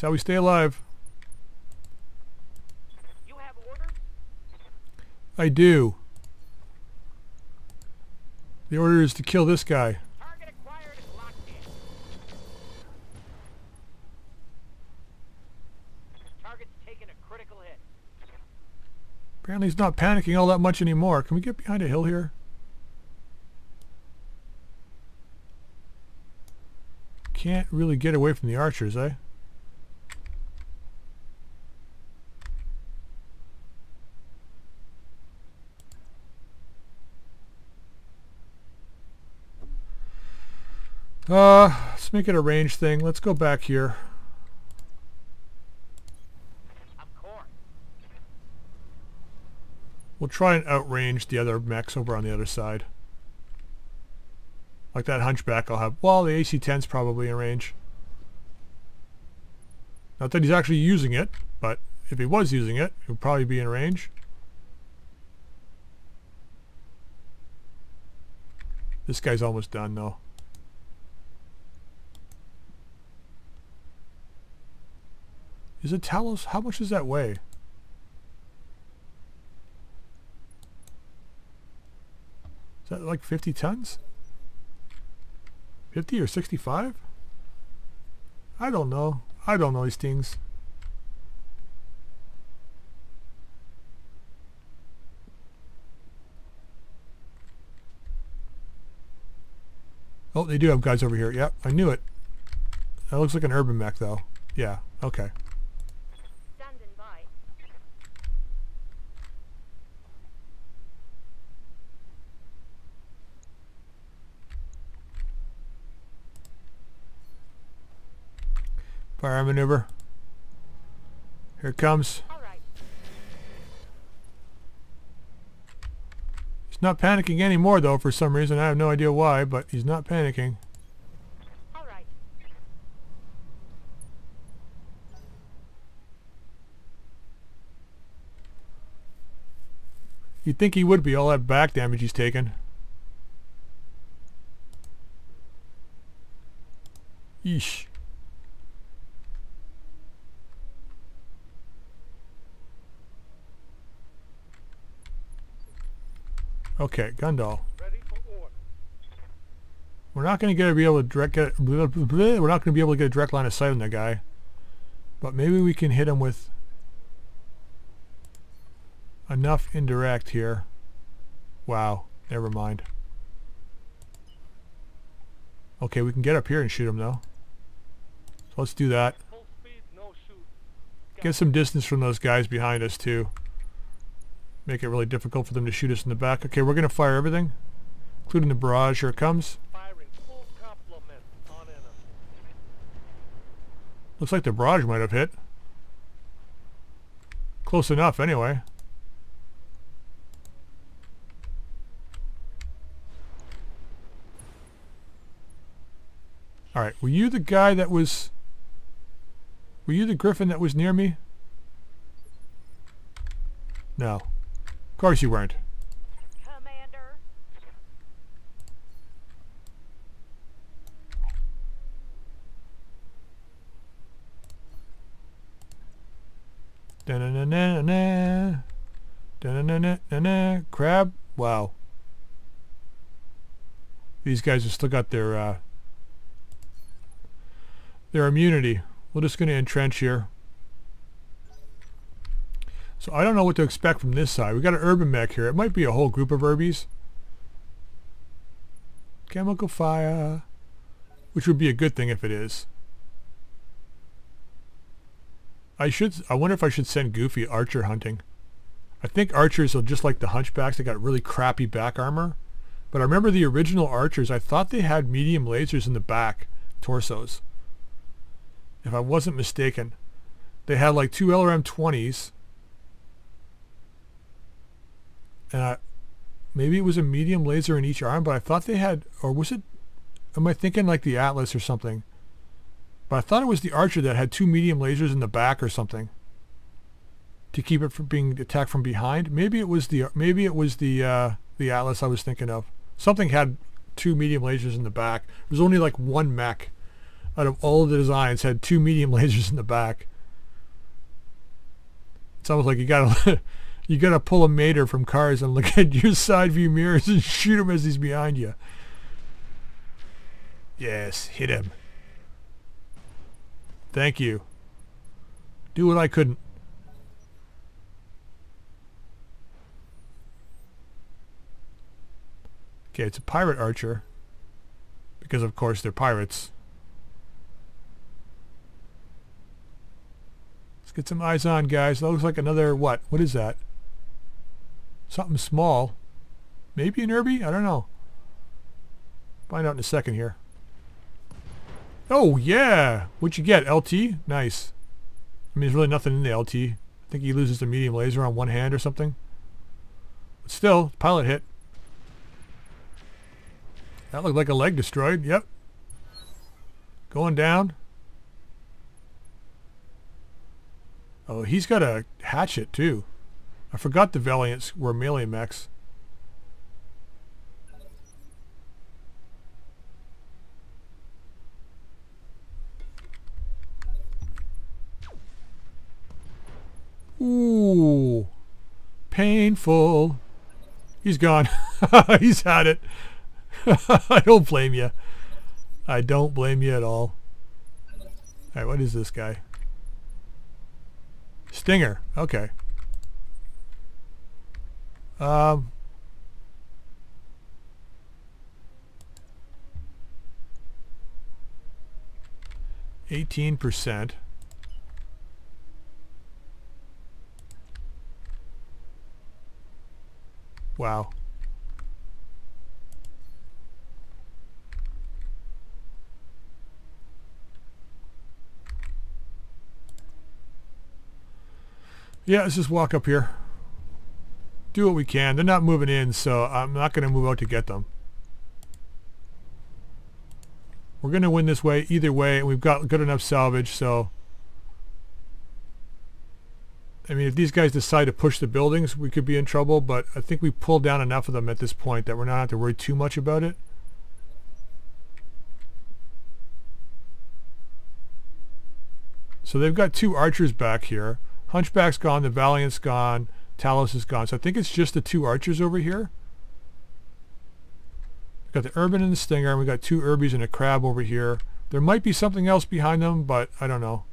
That's how we stay alive. You have orders? I do. The order is to kill this guy. Target acquired and locked in. Target's taking a critical hit. Apparently he's not panicking all that much anymore. Can we get behind a hill here? Can't really get away from the archers, eh? Uh, let's make it a range thing. Let's go back here. We'll try and outrange the other mechs over on the other side. Like that hunchback I'll have. Well, the AC-10's probably in range. Not that he's actually using it, but if he was using it, it would probably be in range. This guy's almost done though. Is it Talos? How much does that weigh? Is that like 50 tons? 50 or 65? I don't know. I don't know these things. Oh, they do have guys over here. Yep, I knew it. That looks like an urban mech though. Yeah, okay. Standing by. Fire maneuver. Here it comes. Right. He's not panicking anymore though for some reason. I have no idea why, but he's not panicking. You'd think he would be, all that back damage he's taken. Yeesh. Okay, Gundal. Ready for order. We're not going to be able to direct get, we're not going to be able to get a direct line of sight on that guy. But maybe we can hit him with enough indirect here. Wow, never mind. Okay, we can get up here and shoot him though. So let's do that. Get some distance from those guys behind us too. Make it really difficult for them to shoot us in the back. Okay, we're going to fire everything, including the barrage. Here it comes. Looks like the barrage might have hit. Close enough anyway. Alright, were you the guy that was... Were you the griffin that was near me? No. Of course you weren't. Commander. Da-na-na-na-na. Da-na-na-na-na. Crab? Wow. These guys have still got their uh, their immunity. We're just going to entrench here. So I don't know what to expect from this side. We've got an urban mech here. It might be a whole group of Urbies. Chemical fire. Which would be a good thing if it is. I should. I wonder if I should send Goofy archer hunting. I think archers are just like the hunchbacks. They got really crappy back armor. But I remember the original archers. I thought they had medium lasers in the back torsos. If I wasn't mistaken. They had like two LRM-20s And I, maybe it was a medium laser in each arm, but I thought they had, or was it, am I thinking like the Atlas or something? But I thought it was the Archer that had two medium lasers in the back or something to keep it from being attacked from behind. Maybe it was the maybe it was the uh, the Atlas I was thinking of. Something had two medium lasers in the back. There was only like one mech out of all of the designs had two medium (laughs) lasers in the back. It's almost like you gotta (laughs) you gotta pull a mater from cars and look (laughs) at your side view mirrors and shoot him as he's behind you. Yes, hit him. Thank you. Do what I couldn't. Okay, it's a pirate archer. Because of course they're pirates. Let's get some eyes on guys. That looks like another what? What is that? Something small. Maybe an Urbie? I don't know. Find out in a second here. Oh yeah! What'd you get? LT? Nice. I mean there's really nothing in the LT. I think he loses the medium laser on one hand or something. But still, pilot hit. That looked like a leg destroyed. Yep. Going down. Oh, he's got a hatchet too. I forgot the Valiants were melee mechs. Ooh. Painful. He's gone. (laughs) He's had it. (laughs) I don't blame you. I don't blame you at all. Alright, what is this guy? Stinger. Okay. Um... Eighteen percent. Wow. Yeah, let's just walk up here. Do what we can. They're not moving in, so I'm not going to move out to get them. We're going to win this way either way, and we've got good enough salvage, so... I mean, if these guys decide to push the buildings, we could be in trouble, but I think we pulled down enough of them at this point that we're not have to worry too much about it. So they've got two archers back here. Hunchback's gone, the Valiant's gone, Talos is gone. So I think it's just the two archers over here. We've got the Urban and the Stinger, and we've got two Urbies and a Crab over here. There might be something else behind them, but I don't know.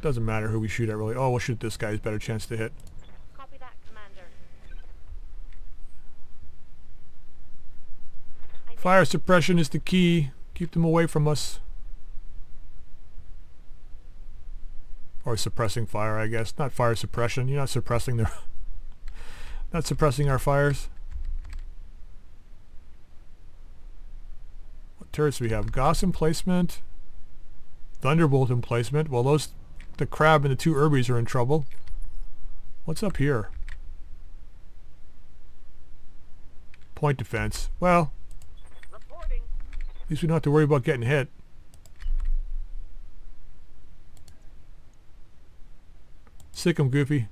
Doesn't matter who we shoot at really. Oh, we'll shoot this guy. He's better chance to hit. Copy that, Commander. I need Fire suppression is the key. Keep them away from us. Or suppressing fire, I guess. Not fire suppression. You're not suppressing their... (laughs) not suppressing our fires. What turrets do we have? Gauss emplacement. Thunderbolt emplacement. Well, those... The crab and the two Urbies are in trouble. What's up here? Point defense. Well. At least we don't have to worry about getting hit. Sick 'em, Goofy.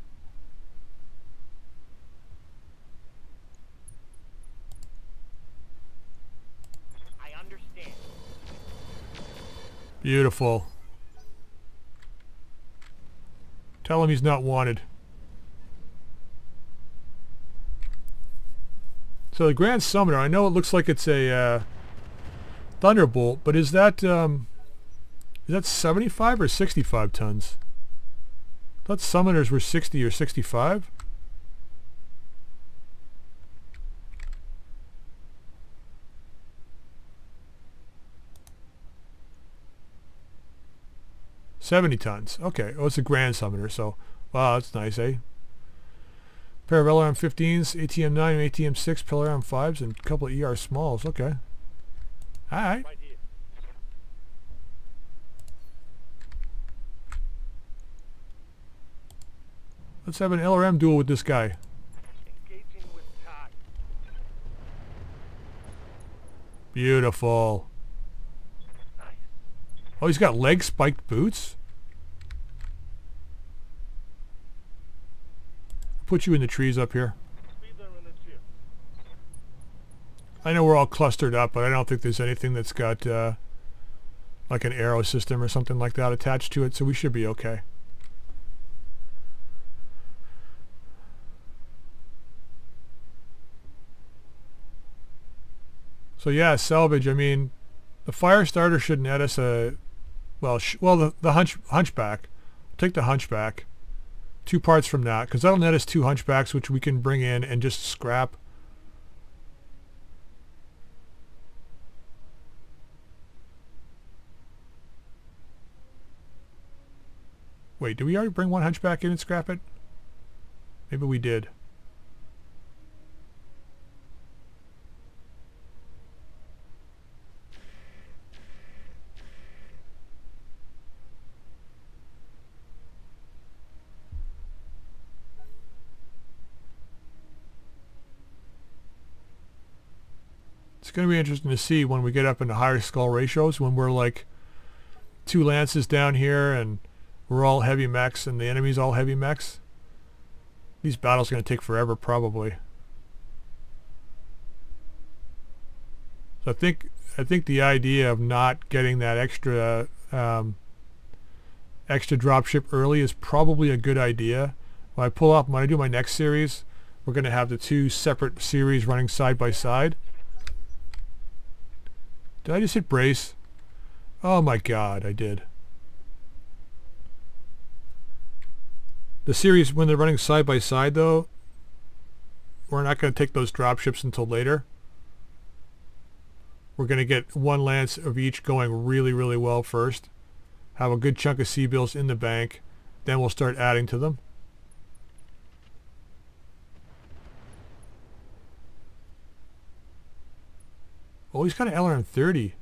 I understand. Beautiful. Tell him he's not wanted. So the Grand Summoner, I know it looks like it's a uh, Thunderbolt, but is that um, is that 75 or 65 tons? I thought summoners were 60 or 65. Seventy tons. Okay. Oh, it's a grand summoner. So, wow, that's nice, eh? pair of LRM 15s, ATM 9 and ATM 6, LRM 5s, and a couple of ER smalls. Okay. Alright. Let's have an LRM duel with this guy. Engaging with TOC. Beautiful. Nice. Oh, he's got leg spiked boots? Put you in the trees up here. Speeder in the chip. I know we're all clustered up, but I don't think there's anything that's got uh, like an arrow system or something like that attached to it, so we should be okay. So yeah, salvage. I mean, the Firestarter should net us a, well, well the the hunch hunchback. Take the hunchback. Two parts from that, because that'll net us two hunchbacks, which we can bring in and just scrap. Wait, did we already bring one hunchback in and scrap it? Maybe we did. It's going to be interesting to see when we get up into higher skull ratios when we're like two lances down here and we're all heavy mechs and the enemy's all heavy mechs. These battles going to take forever probably. So I think I think the idea of not getting that extra um, extra dropship early is probably a good idea. When I pull up, when I do my next series, we're going to have the two separate series running side by side. Did I just hit brace? Oh my god, I did. The series, when they're running side by side though, we're not going to take those dropships until later. We're going to get one lance of each going really, really well first. Have a good chunk of C-bills in the bank. Then we'll start adding to them. Oh, he's got an LRM 30.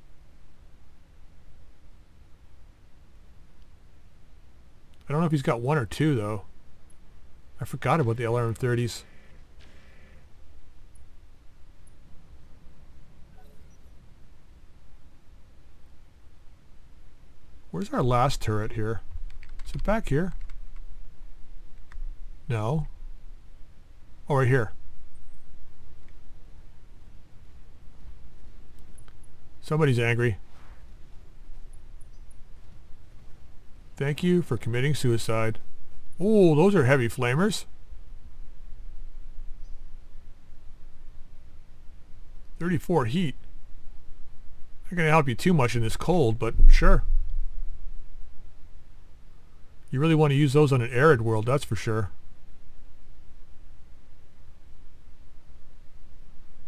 I don't know if he's got one or two, though. I forgot about the LRM 30s. Where's our last turret here? Is it back here? No. Oh, right here. Somebody's angry. Thank you for committing suicide. Oh, those are heavy flamers. 34 heat. Not going to help you too much in this cold, but sure. You really want to use those on an arid world, that's for sure.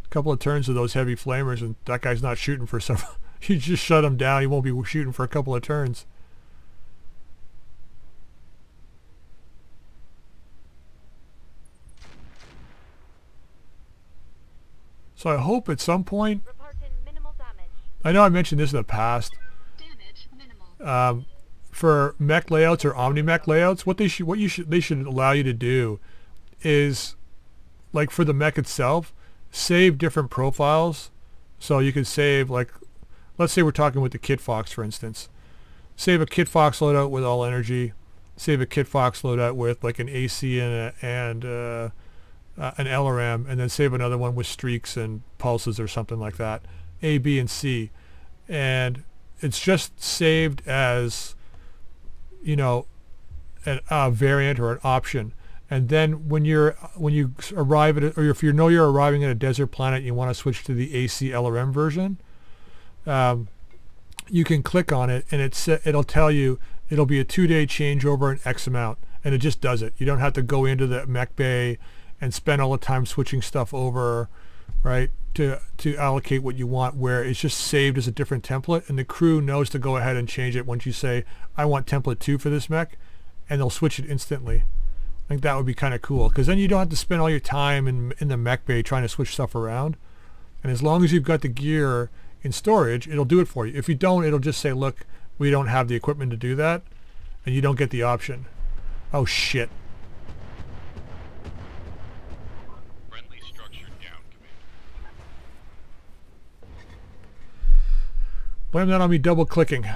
A couple of turns of those heavy flamers and that guy's not shooting for some (laughs) you just shut him down he won't be shooting for a couple of turns so I hope at some point Reporting minimal damage. I know I mentioned this in the past um, for mech layouts or omni-mech layouts, what they should what you should they should allow you to do is like for the mech itself, save different profiles. So you could save like let's say we're talking with the Kit Fox for instance. Save a Kit Fox loadout with all energy. Save a Kit Fox loadout with like an AC and a, and uh, uh, an LRM, and then save another one with streaks and pulses or something like that. A, B, and C, and it's just saved as you know an, a variant or an option and then when you're when you arrive at it or if you know you're arriving at a desert planet you want to switch to the AC LRM version um, you can click on it and it's it'll tell you it'll be a two-day changeover in X amount and it just does it you don't have to go into the mech bay and spend all the time switching stuff over right to to allocate what you want where it's just saved as a different template and the crew knows to go ahead and change it once you say I want template 2 for this mech and they'll switch it instantly. I think that would be kind of cool because then you don't have to spend all your time in, in the mech bay trying to switch stuff around. And as long as you've got the gear in storage, it'll do it for you. If you don't, it'll just say, look, we don't have the equipment to do that and you don't get the option. Oh shit. Friendly structure down, Commander. Blame that on me double clicking.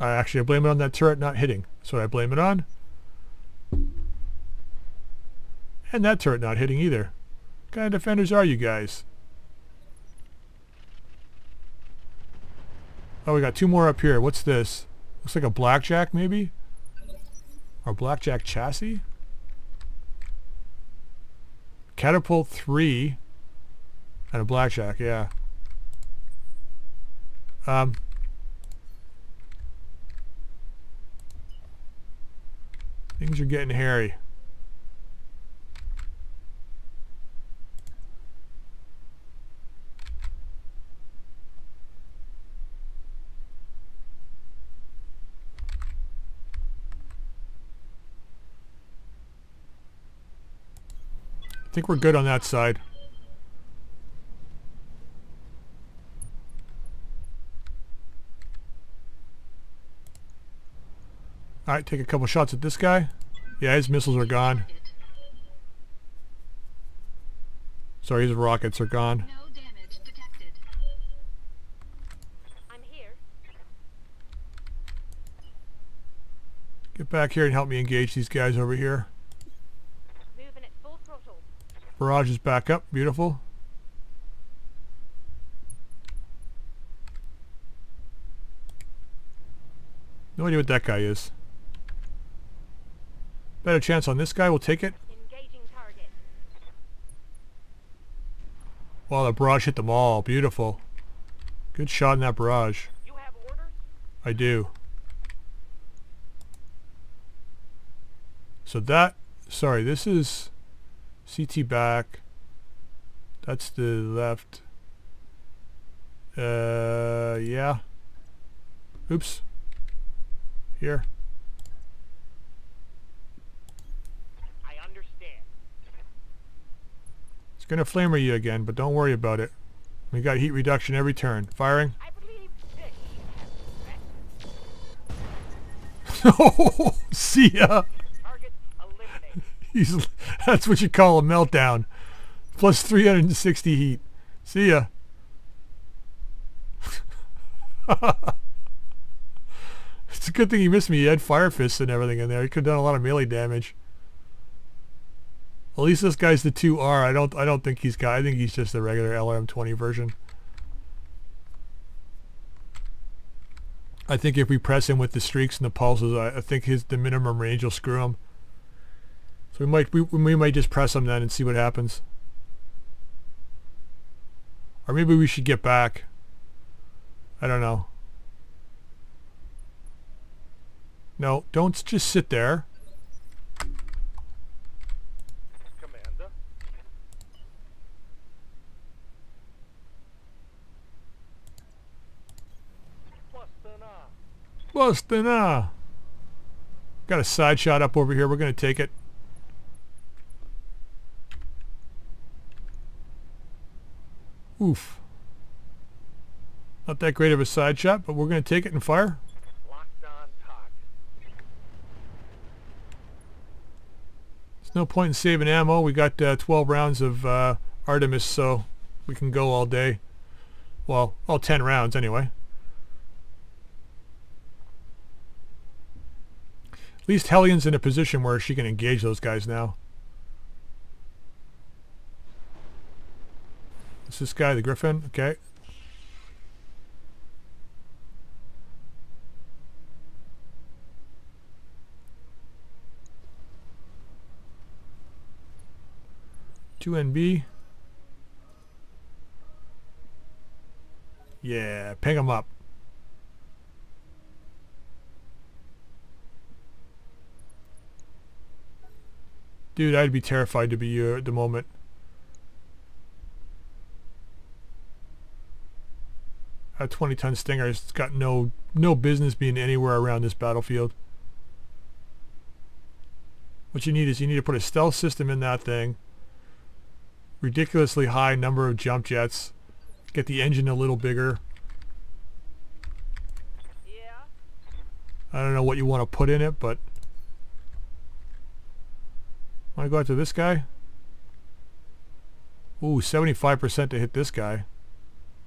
I actually I blame it on that turret not hitting. What I blame it on. And that turret not hitting either. What kind of defenders are you guys? Oh, we got two more up here. What's this? Looks like a blackjack maybe? Or blackjack chassis? Catapult 3 and a blackjack, yeah. Um, things are getting hairy. I think we're good on that side. Alright, take a couple shots at this guy. Yeah, his missiles are gone. Sorry, his rockets are gone. No damage detected. I'm here. Get back here and help me engage these guys over here. Moving at full throttle. Barrage is back up. Beautiful. No idea what that guy is. Better chance on this guy. We'll take it. Wow, the barrage hit them all. Beautiful. Good shot in that barrage. You have? I do. So that, sorry, this is CT back. That's the left. Uh, yeah. Oops. Here. I understand. It's gonna flamer you again, but don't worry about it. We got heat reduction every turn. Firing. I believe this should have wrecked. See ya. He's, that's what you call a meltdown. Plus 360 heat. See ya. (laughs) it's a good thing he missed me. He had fire fists and everything in there. He could have done a lot of melee damage. At least this guy's the 2R. I don't I don't think he's got I think he's just the regular LRM20 version. I think if we press him with the streaks and the pulses, I, I think his the minimum range will screw him. So we might we, we might just press him then and see what happens. Or maybe we should get back. I don't know. No, don't just sit there. Commander. Plus than uh, Got a side shot up over here. We're going to take it. Oof. Not that great of a side shot, but we're going to take it and fire. There's no point in saving ammo. We got uh, 12 rounds of uh, Artemis, so we can go all day. Well, all 10 rounds anyway. Least Helion's in a position where she can engage those guys now. Is this guy the Griffin? Okay. Two NB. Yeah, ping them up. Dude, I'd be terrified to be you at the moment. A 20 ton Stinger has got no no business being anywhere around this battlefield. What you need is you need to put a stealth system in that thing. Ridiculously high number of jump jets. Get the engine a little bigger. Yeah? I don't know what you want to put in it, but to go after this guy? Ooh, 75% to hit this guy.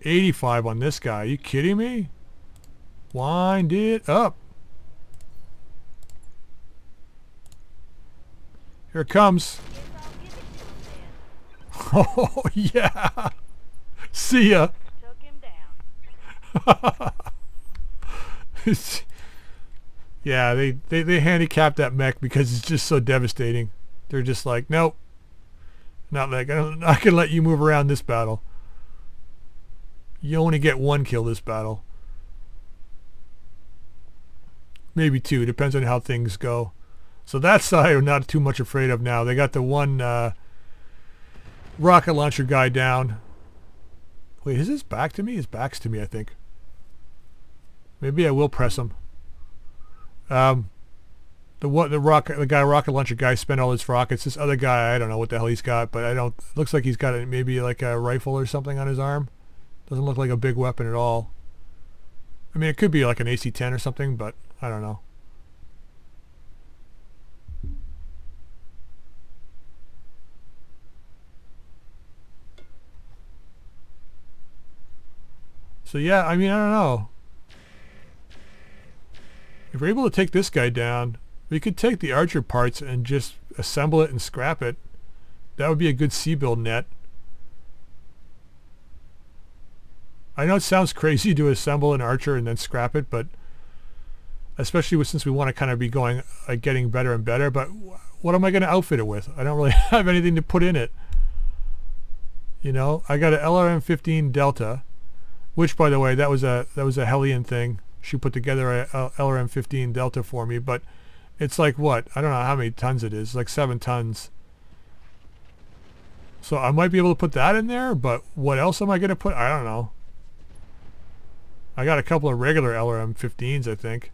85 on this guy. Are you kidding me? Wind it up. Here it comes. To. (laughs) Oh, yeah. See ya. (laughs) Yeah, they, they, they handicapped that mech because it's just so devastating. They're just like, nope. Not like, I'm not to let you move around this battle. You only get one kill this battle. Maybe two. Depends on how things go. So that side I'm not too much afraid of now. They got the one uh, rocket launcher guy down. Wait, is his back to me? His back's to me, I think. Maybe I will press him. Um, the what the rocket the guy rocket launcher guy spent all his rockets. This other guy, I don't know what the hell he's got, but I don't. Looks like he's got a, maybe like a rifle or something on his arm. Doesn't look like a big weapon at all. I mean, it could be like an AC-10 or something, but I don't know. So yeah, I mean, I don't know. If we're able to take this guy down, we could take the archer parts and just assemble it and scrap it. That would be a good C-bill net. I know it sounds crazy to assemble an archer and then scrap it, but especially with, since we want to kind of be going, uh, getting better and better, but what am I going to outfit it with? I don't really (laughs) have anything to put in it. You know, I got an LRM-15 Delta, which by the way, that was a that was a Hellion thing. She put together a, a LRM-15 Delta for me, but it's like what? I don't know how many tons it is. Like seven tons. So I might be able to put that in there, but what else am I going to put? I don't know. I got a couple of regular LRM-15s, I think.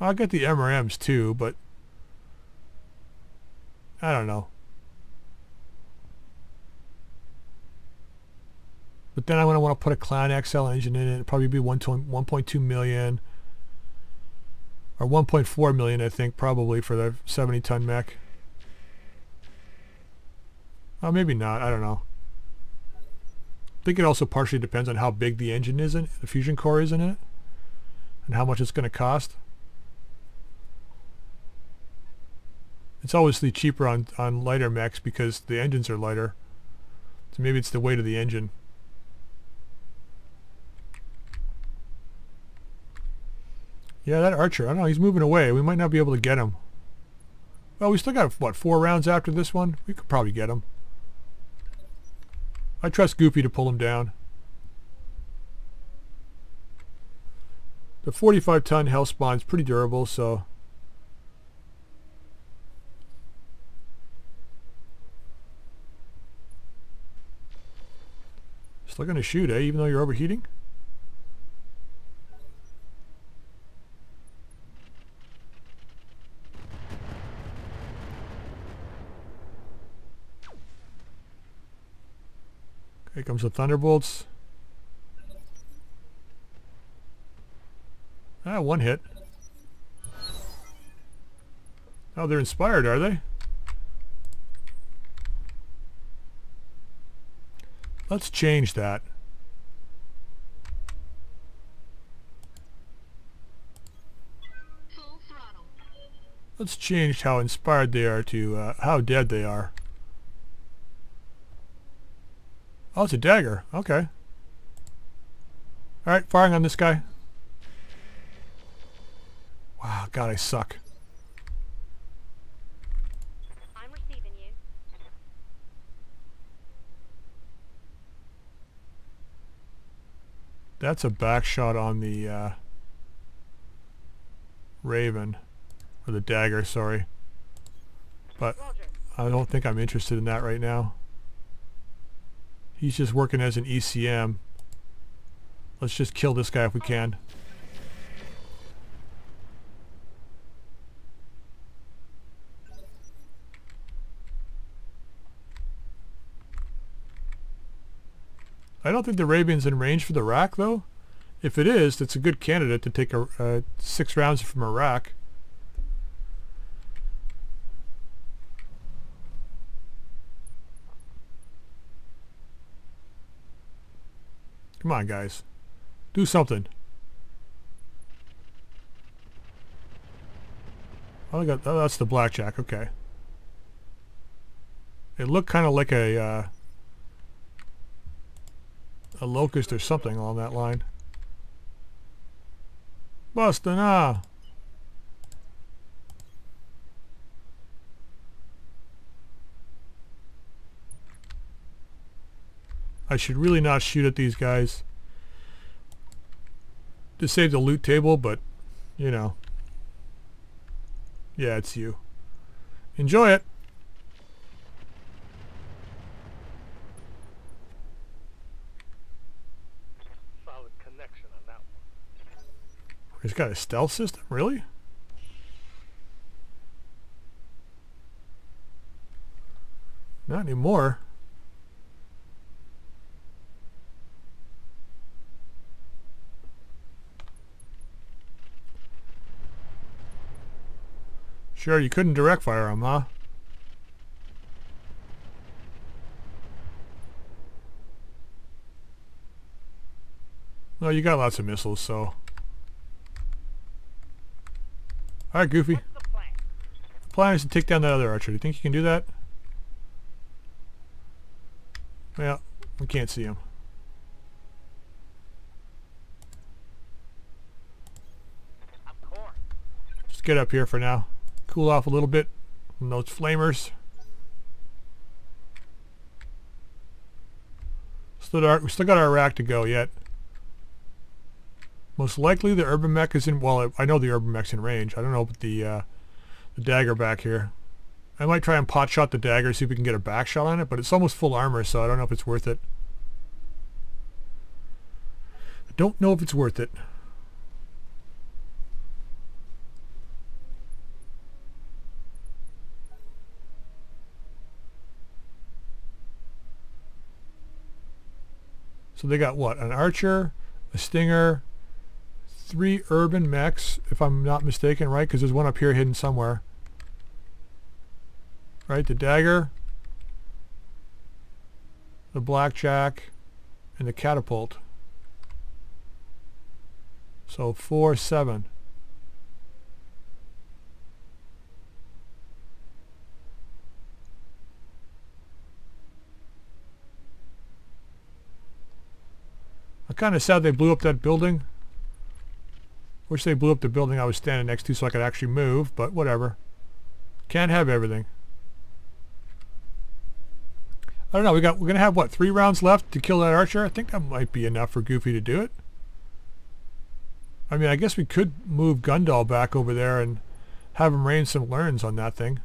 I'll get the MRMs too, but I don't know. But then I'm going to want to put a Clan XL engine in it. It'd probably be 1.2 million or 1.4 million, I think, probably for the 70 ton mech. Oh, maybe not. I don't know. I think it also partially depends on how big the engine is in the fusion core is in it and how much it's going to cost. It's obviously cheaper on, on lighter mechs because the engines are lighter. So maybe it's the weight of the engine. Yeah, that archer. I don't know. He's moving away. We might not be able to get him. Well, we still got, what, four rounds after this one? We could probably get him. I trust Goofy to pull him down. The 45 ton Hellspawn's pretty durable, so... Still gonna shoot, eh? Even though you're overheating? Here comes the Thunderbolts. Ah, one hit. Oh, they're inspired, are they? Let's change that. Let's change how inspired they are to uh, how dead they are. Oh, it's a dagger. Okay. Alright, firing on this guy. Wow, God, I suck. I'm receiving you. That's a back shot on the uh, Raven. Or the dagger, sorry. But. I don't think I'm interested in that right now. He's just working as an ECM. Let's just kill this guy if we can. I don't think the Arabian's in range for the rack though. If it is, it's a good candidate to take a, uh, six rounds from a Come on, guys. Do something. Oh, got, oh, that's the blackjack. Okay. It looked kind of like a uh, a locust or something along that line. Bustin' ah. I should really not shoot at these guys to save the loot table, but, you know. Yeah, it's you. Enjoy it. Solid connection on that one. He's got a stealth system? Really? Not anymore. Sure, you couldn't direct fire him, huh? Well, you got lots of missiles, so... Alright, Goofy. The plan? The plan is to take down that other archer. Do you think you can do that? Well, we can't see him. Of course. Just get up here for now. Cool off a little bit from those flamers. Still our, we still got our rack to go yet. Most likely the urban mech is in, well, I know the urban mech's in range. I don't know about the, uh, the dagger back here. I might try and pot shot the dagger, see if we can get a back shot on it, but it's almost full armor, so I don't know if it's worth it. I don't know if it's worth it. So they got what? An archer, a stinger, three urban mechs, if I'm not mistaken, right? Because there's one up here hidden somewhere. Right, the dagger, the blackjack, and the catapult. So four, seven. I'm kind of sad they blew up that building. Wish they blew up the building I was standing next to so I could actually move, but whatever. Can't have everything. I don't know. We got we're gonna have what three rounds left to kill that archer. I think that might be enough for Goofy to do it. I mean, I guess we could move Gundall back over there and have him rain some LRMs on that thing.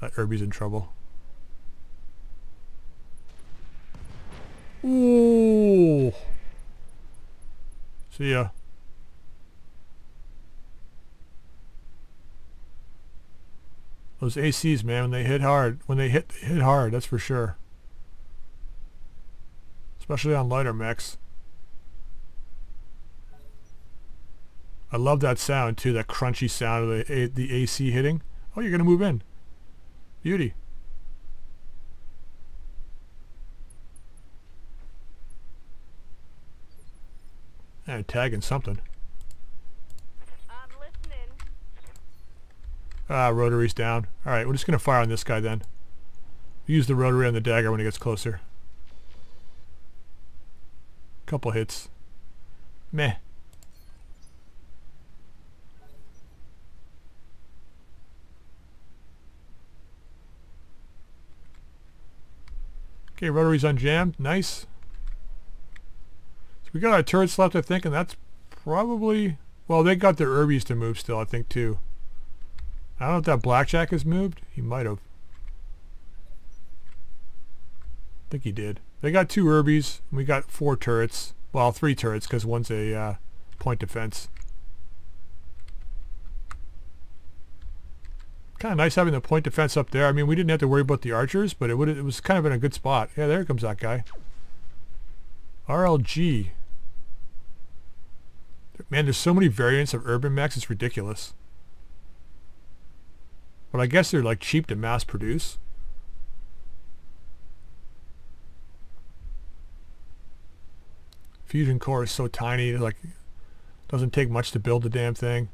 That Urbie's in trouble. Ooh. See ya. Those ACs, man, when they hit hard, when they hit, they hit hard, that's for sure. Especially on lighter mechs. I love that sound too, that crunchy sound of the, the AC hitting. Oh, you're going to move in. Beauty. And tagging something. I'm listening. Ah, rotary's down. Alright, we're just going to fire on this guy then. Use the rotary on the dagger when it gets closer. Couple hits. Meh. Okay, rotary's unjammed. Nice. We got our turrets left, I think, and that's probably Well, they got their Urbies to move still, I think, too. I don't know if that Blackjack has moved. He might have. I think he did. They got two Urbies. And we got four turrets. Well, three turrets because one's a uh, point defense. Kind of nice having the point defense up there. I mean, we didn't have to worry about the archers, but it would it was kind of in a good spot. Yeah, there comes that guy. RLG. Man, there's so many variants of urban mechs, it's ridiculous. But I guess they're like cheap to mass produce. Fusion core is so tiny, like doesn't take much to build the damn thing.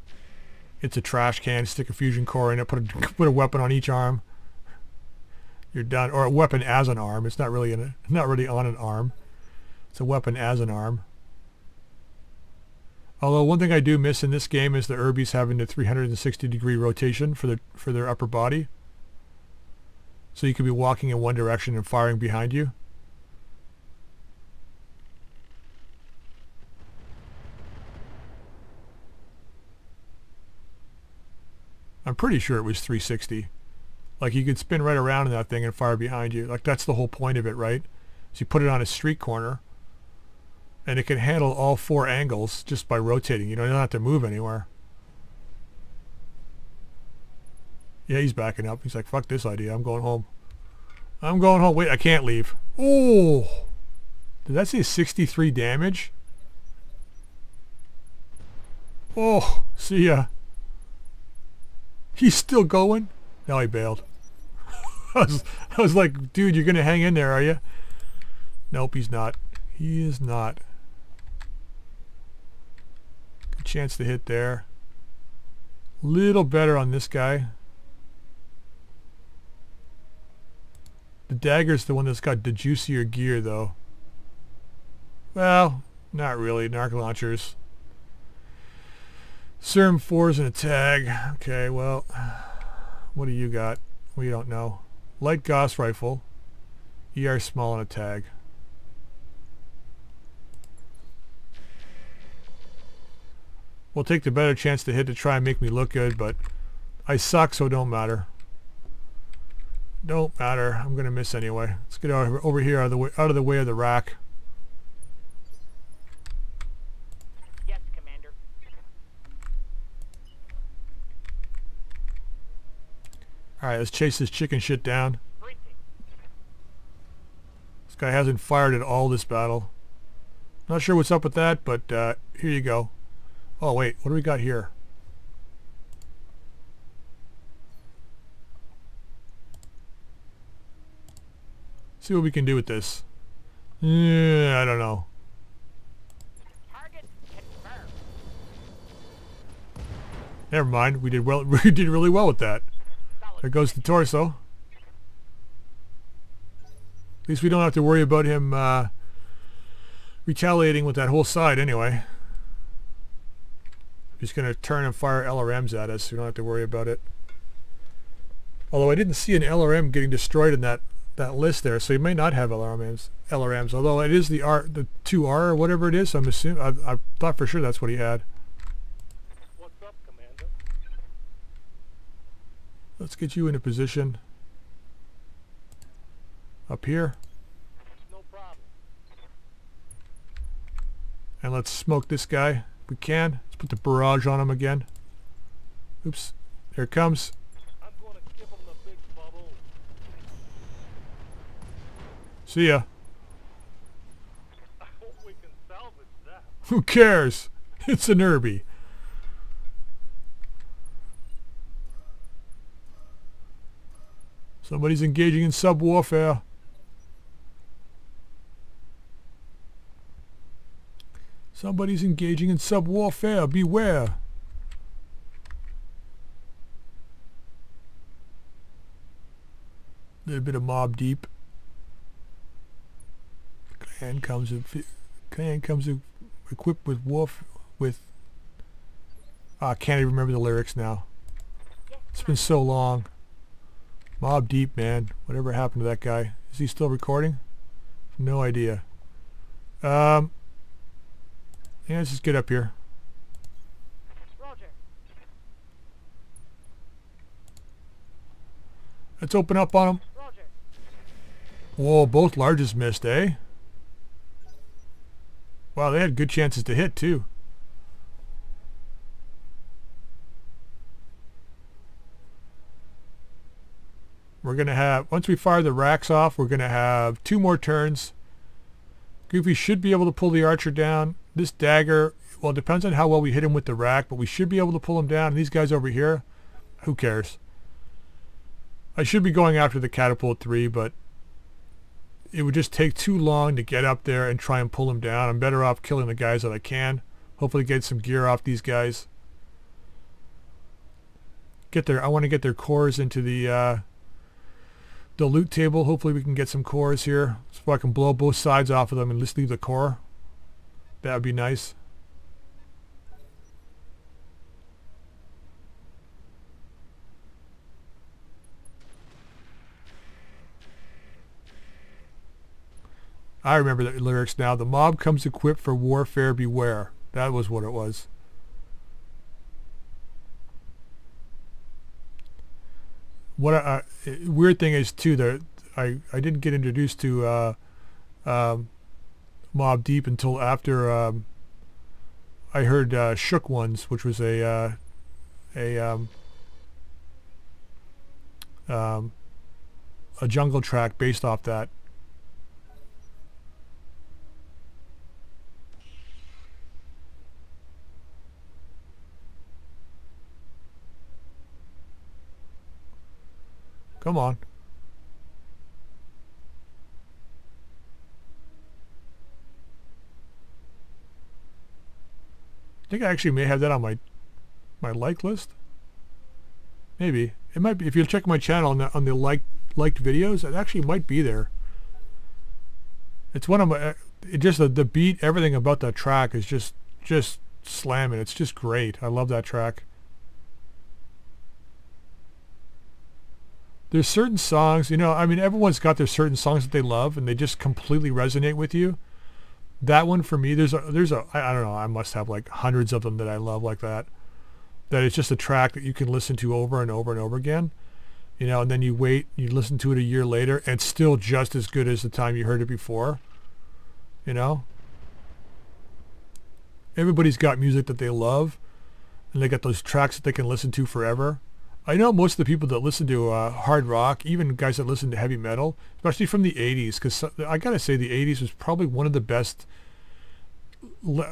It's a trash can, stick a fusion core in it, put a, (laughs) put a weapon on each arm. You're done. Or a weapon as an arm. It's not really a, not really on an arm. It's a weapon as an arm. Although one thing I do miss in this game is the Urbies having the 360 degree rotation for their for their upper body. So you could be walking in one direction and firing behind you. I'm pretty sure it was 360. Like you could spin right around in that thing and fire behind you. Like that's the whole point of it, right? So you put it on a street corner and it can handle all four angles just by rotating. You don't have to move anywhere. Yeah, he's backing up. He's like, fuck this idea. I'm going home. I'm going home. Wait, I can't leave. Oh! Did that say 63 damage? Oh, see ya. He's still going? No, he bailed. (laughs) I, was, I was like, dude, you're going to hang in there, are you? Nope, he's not. He is not. Good chance to hit there. Little better on this guy. The dagger's the one that's got the juicier gear, though. Well, not really. Narc launchers. SRM 4's and a tag. Okay, well, what do you got? We don't know. Light Gauss rifle. ER small and a tag. We'll take the better chance to hit to try and make me look good, but I suck, so don't matter. Don't matter. I'm gonna miss anyway. Let's get over, over here out of the way, out of the way of the rack. Yes, Commander. All right, let's chase this chicken shit down. This guy hasn't fired at all this battle. Not sure what's up with that, but uh, here you go. Oh wait, what do we got here? See what we can do with this. Yeah, I don't know. Never mind. We did well. (laughs) We did really well with that. There goes the torso. At least we don't have to worry about him uh, retaliating with that whole side anyway. He's going to turn and fire LRMs at us. We don't have to worry about it. Although I didn't see an LRM getting destroyed in that, that list there, so he may not have LRMs. LRMs, although it is the R, the 2R or whatever it is. I'm assuming I, I thought for sure that's what he had. What's up, Commander? Let's get you in a position up here, No problem. and let's smoke this guy we can. Let's put the barrage on him again. Oops, there it comes. See ya. Who cares? It's an Urbie. Somebody's engaging in sub-warfare. Somebody's engaging in sub-warfare. Beware. Little bit of Mobb Deep. Clan comes clan comes equipped with wolf with Ah, I can't even remember the lyrics now. It's been so long. Mobb Deep, man. Whatever happened to that guy? Is he still recording? No idea. Um, yeah, let's just get up here. Roger. Let's open up on them. Roger. Whoa, both largest missed, eh? Wow, they had good chances to hit, too. We're going to have, once we fire the racks off, we're going to have two more turns. Goofy should be able to pull the archer down. This dagger, well, it depends on how well we hit him with the rack, but we should be able to pull him down. And these guys over here, who cares? I should be going after the catapult 3, but it would just take too long to get up there and try and pull him down. I'm better off killing the guys that I can. Hopefully get some gear off these guys. Get their I want to get their cores into the uh, the loot table. Hopefully we can get some cores here so I can blow both sides off of them and just leave the core. That would be nice. I remember the lyrics now. The mob comes equipped for warfare, beware. That was what it was. What a, uh, weird thing is too that I I didn't get introduced to uh, um, Mobb Deep until after um, I heard uh, Shook Ones, which was a uh, a um, um, a jungle track based off that. Come on. Think I actually may have that on my my like list. Maybe it might be if you check my channel on the on the like liked videos. It actually might be there. It's one of my. Uh, it just the, the beat, everything about that track is just just slamming. It's just great. I love that track. there's certain songs, you know, I mean, everyone's got their certain songs that they love and they just completely resonate with you. That one for me, there's a, there's a, I, I don't know, I must have like hundreds of them that I love like that. That it's just a track that you can listen to over and over and over again, you know, and then you wait, you listen to it a year later and it's still just as good as the time you heard it before, you know. Everybody's got music that they love and they got those tracks that they can listen to forever I know most of the people that listen to uh, hard rock, even guys that listen to heavy metal, especially from the 80s, because I gotta say the 80s was probably one of the best.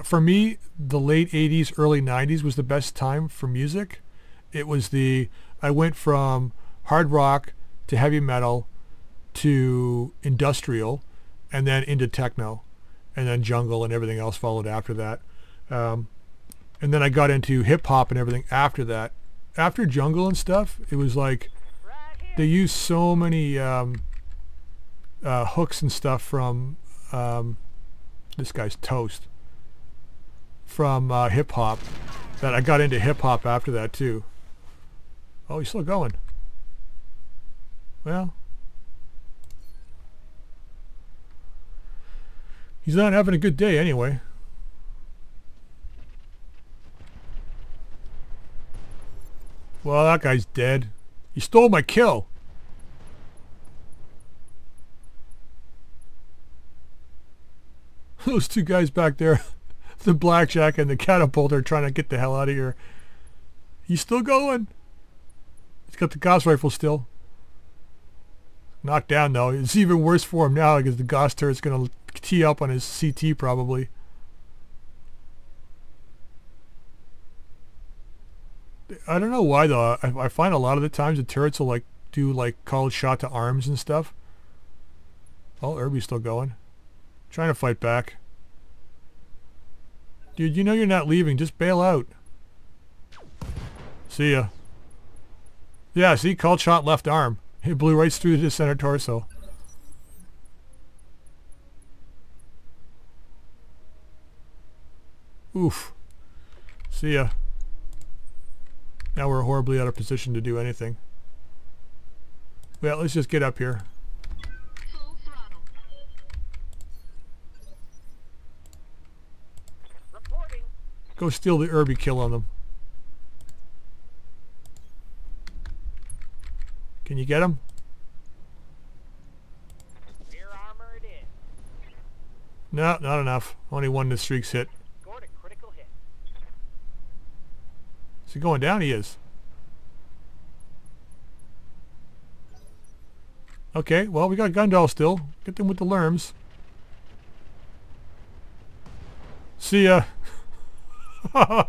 For me, the late 80s, early 90s was the best time for music. It was the I went from hard rock to heavy metal to industrial, and then into techno, and then jungle and everything else followed after that. Um, and then I got into hip hop and everything after that after Jungle and stuff, it was like they used so many um, uh, hooks and stuff from um, this guy's toast from uh, hip hop that I got into hip hop after that too. Oh, he's still going. Well, he's not having a good day anyway. Well, that guy's dead. He stole my kill. (laughs) Those two guys back there, (laughs) the blackjack and the catapult are trying to get the hell out of here. He's still going. He's got the Gauss rifle still. Knocked down though. It's even worse for him now because the Gauss turret's going to tee up on his CT probably. I don't know why though. I, I find a lot of the times the turrets will like do like called shot to arms and stuff. Oh, Urbie's still going. Trying to fight back. Dude, you know you're not leaving. Just bail out. See ya. Yeah, see? Called shot left arm. It blew right through the center torso. Oof. See ya. Now we're horribly out of position to do anything. Well, let's just get up here. Go steal the Urbie kill on them. Can you get them? No, not enough. Only one the streaks hit. Going down? He is. Okay, well, we got Gundall still. Get them with the LRMs. See ya. (laughs)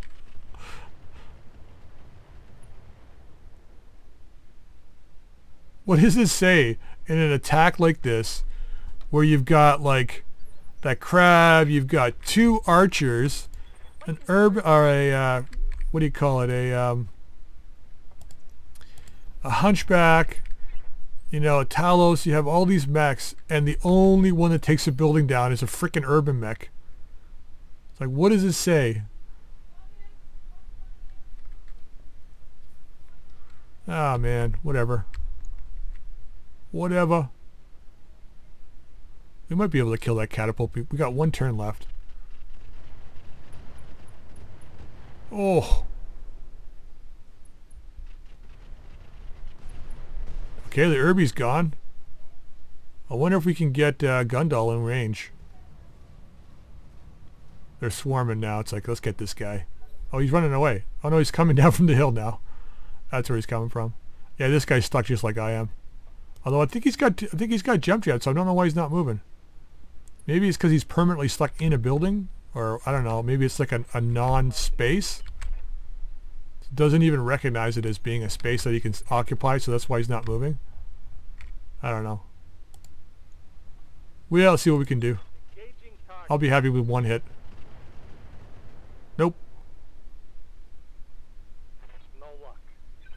what does this say in an attack like this where you've got like that crab, you've got two archers, an herb or a uh, what do you call it? A um, a hunchback, you know, a Talos. You have all these mechs, and the only one that takes a building down is a freaking urban mech. It's like, what does it say? Ah, man, whatever. Whatever. We might be able to kill that catapult. We got one turn left. Oh. Okay, the Urbie's gone. I wonder if we can get uh, Gundall in range. They're swarming now. It's like, let's get this guy. Oh, he's running away. Oh no, he's coming (laughs) down from the hill now. That's where he's coming from. Yeah, this guy's stuck just like I am. Although I think he's got, I think he's got jump jets, so I don't know why he's not moving. Maybe it's because he's permanently stuck in a building, or I don't know. Maybe it's like a, a non-space. Doesn't even recognize it as being a space that he can occupy, so that's why he's not moving. I don't know. We'll see what we can do. I'll be happy with one hit. Nope. No luck.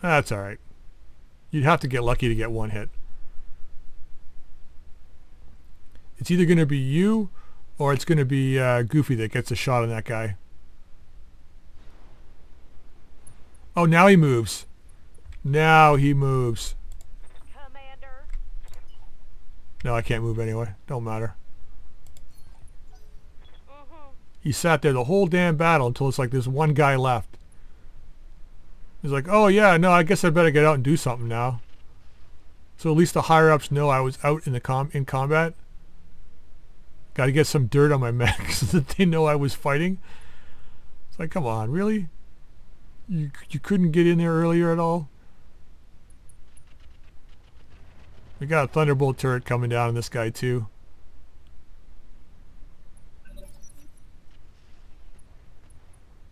That's alright. You'd have to get lucky to get one hit. It's either going to be you or it's going to be uh, Goofy that gets a shot on that guy. Oh, now he moves. Now he moves. Commander. No, I can't move anyway. Don't matter. Mm-hmm. He sat there the whole damn battle until it's like there's one guy left. He's like, oh yeah, no, I guess I better get out and do something now. So at least the higher ups know I was out in the com in combat. Got to get some dirt on my mech (laughs) so that they know I was fighting. It's like, come on, really? You you couldn't get in there earlier at all? We got a thunderbolt turret coming down on this guy too.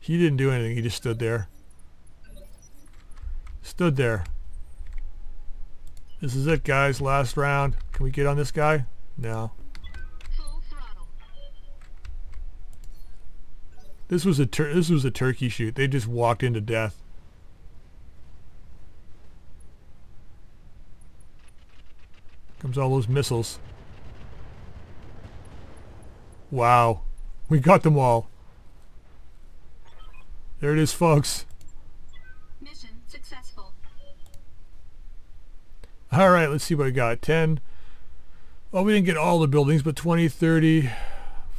He didn't do anything. He just stood there. Stood there. This is it, guys. Last round. Can we get on this guy? No. This was a tur- this was a turkey shoot. They just walked into death. Comes all those missiles. Wow. We got them all. There it is, folks. Mission successful. All right, let's see what we got. 10. Well, we didn't get all the buildings, but 20, 30,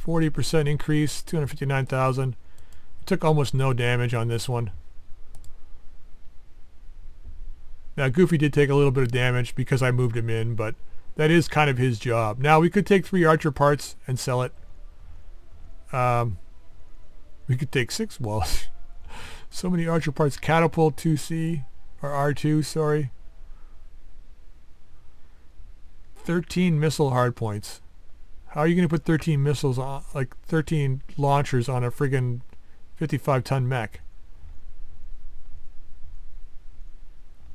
40% increase, 259,000. Took almost no damage on this one. Now, Goofy did take a little bit of damage because I moved him in, but that is kind of his job. Now, we could take three archer parts and sell it. Um, we could take six walls. (laughs) so many archer parts. Catapult 2C, or R2, sorry. 13 missile hardpoints. How are you going to put 13 missiles on, like 13 launchers on a friggin' 55 ton mech?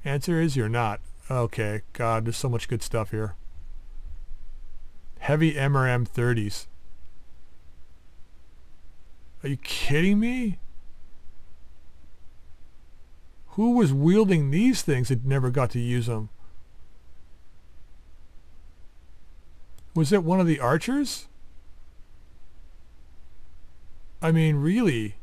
Answer is you're not. Okay, God, there's so much good stuff here. Heavy MRM 30s. Are you kidding me? Who was wielding these things that never got to use them? Was it one of the archers? I mean, really?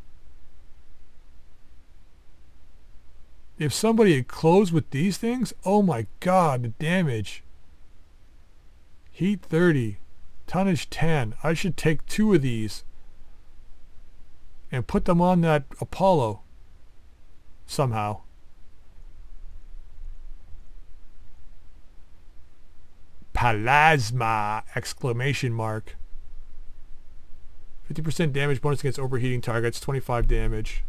If somebody had closed with these things, oh my god, the damage. Heat 30, tonnage 10. I should take two of these and put them on that Apollo somehow. Plasma! Exclamation mark. 50% damage bonus against overheating targets, 25 damage.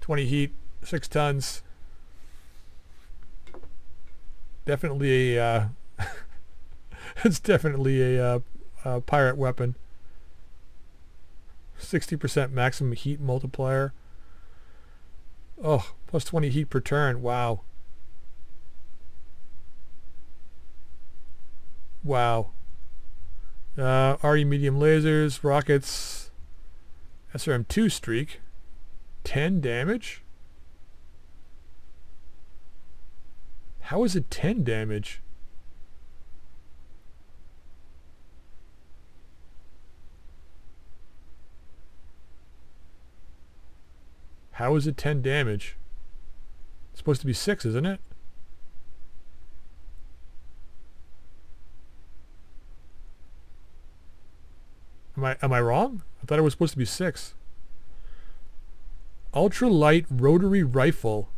20 heat, 6 tons. Definitely a, uh, (laughs) it's definitely a, uh, a pirate weapon. 60% maximum heat multiplier. Oh, plus 20 heat per turn. Wow. Wow. Uh, RE medium lasers, rockets, SRM2 streak, 10 damage? How is it 10 damage? How is it 10 damage? It's supposed to be 6, isn't it? Am I am I wrong? I thought it was supposed to be 6. Ultra light rotary rifle.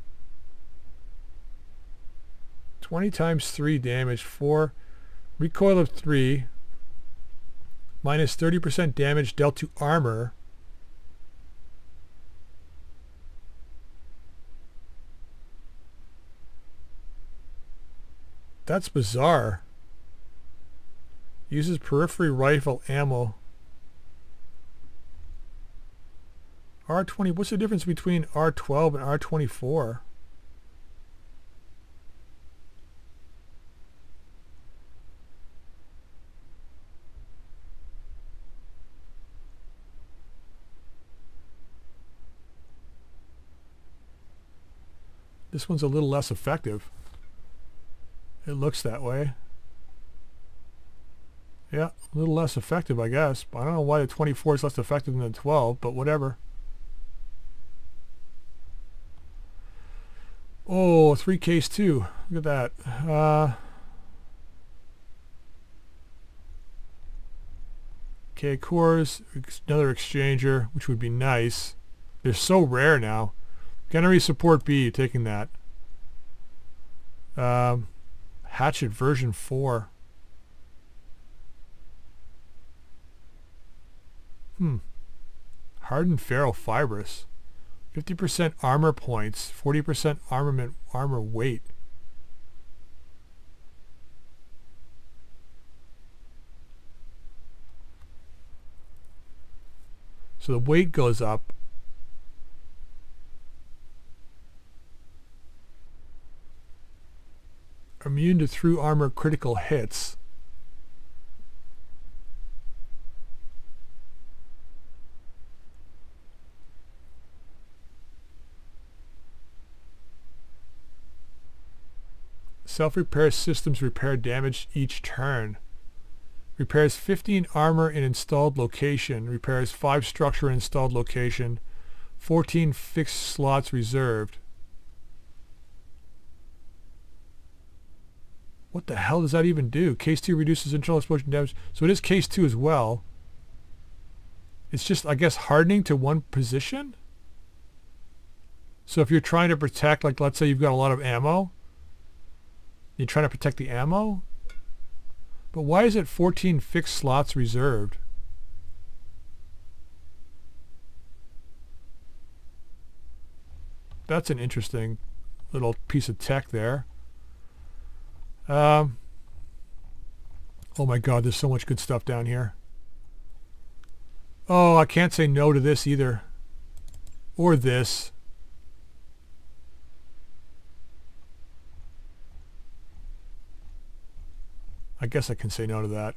20 times 3 damage, 4 recoil of 3 minus 30% damage dealt to armor That's bizarre. Uses periphery rifle ammo. R20, what's the difference between R12 and R24? This one's a little less effective. It looks that way. Yeah, a little less effective, I guess. I don't know why the 24 is less effective than the 12, but whatever. Oh, three case two. Look at that. Uh, okay, cores, another exchanger, which would be nice. They're so rare now. Gunnery support B, taking that. Um, Hatchet version 4. Hmm. Hardened ferro fibrous. 50% armor points, 40% armament armor weight. So the weight goes up immune to through armor critical hits. Self-repair systems repair damage each turn. Repairs 15 armor in installed location. Repairs 5 structure in installed location. 14 fixed slots reserved. What the hell does that even do? Case 2 reduces internal explosion damage. So it is case 2 as well. It's just, I guess, hardening to one position? So if you're trying to protect, like let's say you've got a lot of ammo, you're trying to protect the ammo, but why is it 14 fixed slots reserved? That's an interesting little piece of tech there. Um, oh my god, there's so much good stuff down here. Oh, I can't say no to this either. Or this. I guess I can say no to that.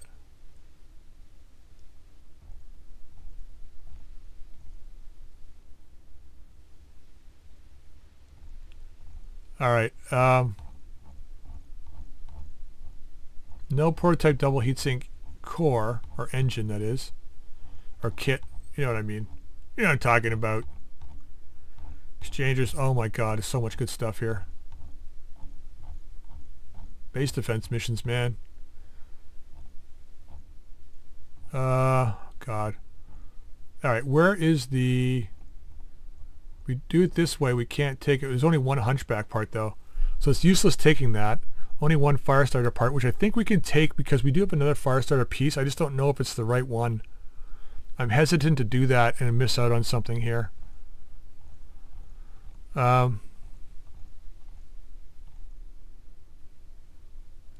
All right. Um, no prototype double heatsink core, or engine that is, or kit, you know what I mean. You know what I'm talking about. Exchangers, oh my god, there's so much good stuff here. Base defense missions, man. Uh, god. Alright, where is the... We do it this way, we can't take it. There's only one hunchback part though. So it's useless taking that only one Firestarter part, which I think we can take because we do have another Firestarter piece. I just don't know if it's the right one. I'm hesitant to do that and miss out on something here. Um,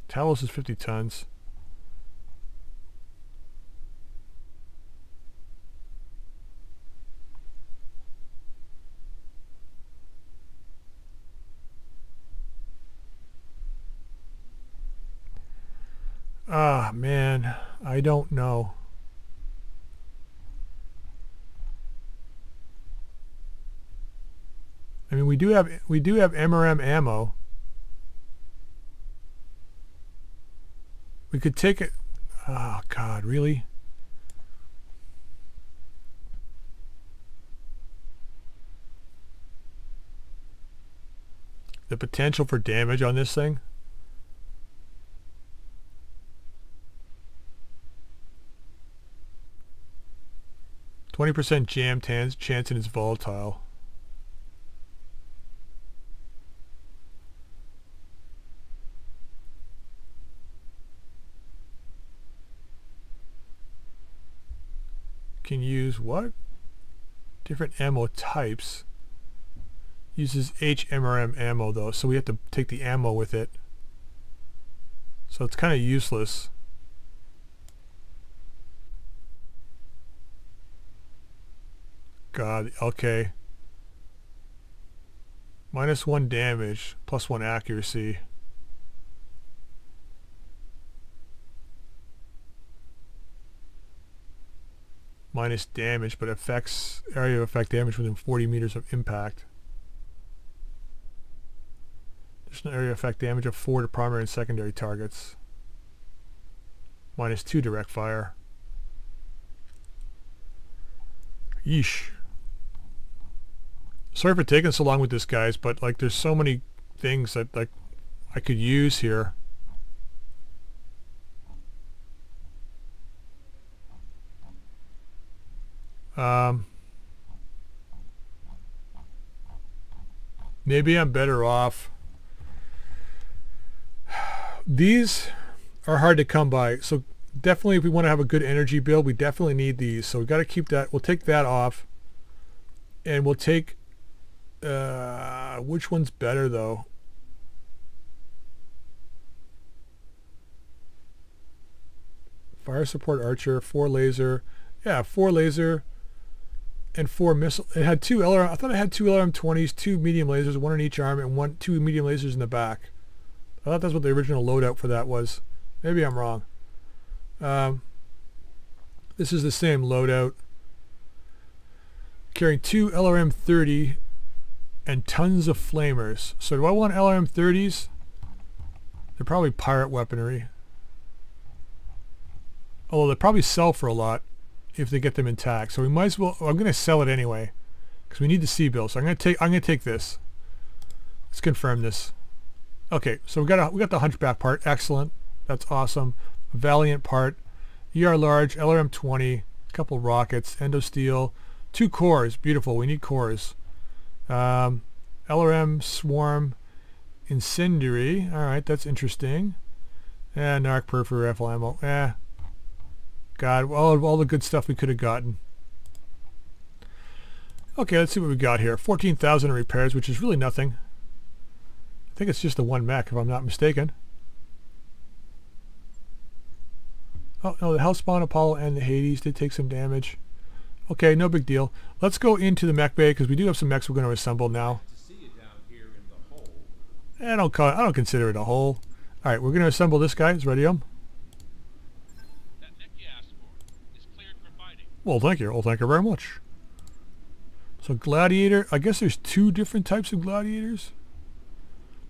Talos is 50 tons. Ah, man, I don't know. I mean, we do have we do have MRM ammo. We could take it. Oh God, really? The potential for damage on this thing. Twenty percent jam chance chance and it's volatile. can use what? Different ammo types. Uses HMRM ammo though, so we have to take the ammo with it. So it's kind of useless. God, okay. Minus one damage, plus one accuracy. minus damage, but affects area of effect damage within 40 meters of impact. Additional area effect damage of 4 to primary and secondary targets. Minus 2 direct fire. Yeesh. Sorry for taking so long with this, guys, but like there's so many things that like I could use here. Um, maybe I'm better off. (sighs) These are hard to come by. So definitely if we want to have a good energy build, we definitely need these. So we got to keep that. We'll take that off. And we'll take, uh, which one's better though? Fire support archer, four laser. Yeah, four laser and four missile. It had two LRM. I thought it had two LRM-20s, two medium lasers, one in each arm, and one two medium lasers in the back. I thought that's what the original loadout for that was. Maybe I'm wrong. Um, this is the same loadout. Carrying two LRM-30 and tons of flamers. So do I want LRM-30s? They're probably pirate weaponry. Although they probably sell for a lot if they get them intact. So we might as well. I'm going to sell it anyway because we need the C-bill. So I'm going to take. I'm going to take this. Let's confirm this. Okay, so we got a, we got the hunchback part. Excellent. That's awesome. Valiant part. ER large, LRM 20, a couple rockets, endo steel, two cores. Beautiful. We need cores. Um, LRM swarm, incendiary. All right, that's interesting. And narc perforator rifle ammo. Eh, God, all, all the good stuff we could have gotten. Okay, let's see what we got here. 14,000 repairs, which is really nothing. I think it's just the one mech, if I'm not mistaken. Oh, no, the Hellspawn, Apollo, and the Hades did take some damage. Okay, no big deal. Let's go into the mech bay, because we do have some mechs we're going to assemble now. I don't, call it, I don't consider it a hole. Alright, we're going to assemble this guy. Is ready, um? Well, thank you. Well, thank you very much. So gladiator, I guess there's two different types of gladiators.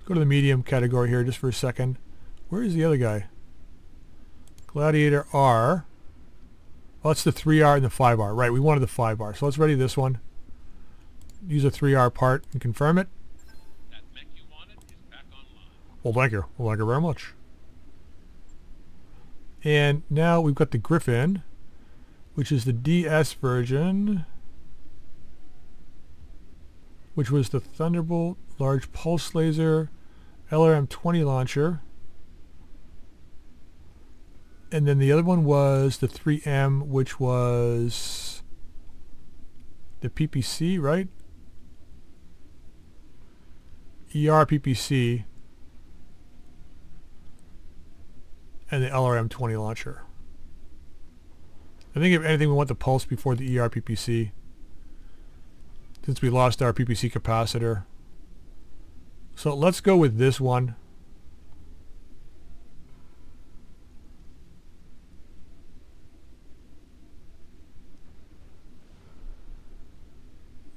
Go to the medium category here just for a second. Where is the other guy? Gladiator R. Well, that's the 3R and the 5R. Right, we wanted the 5R. So let's ready this one. Use a 3R part and confirm it. Well, thank you. Well, thank you very much. And now we've got the Griffin which is the DS version, which was the Thunderbolt Large Pulse Laser LRM-20 launcher. And then the other one was the 3M, which was the PPC, right? ER PPC and the LRM-20 launcher. I think if anything we want the pulse before the ER PPC since we lost our PPC capacitor. So let's go with this one.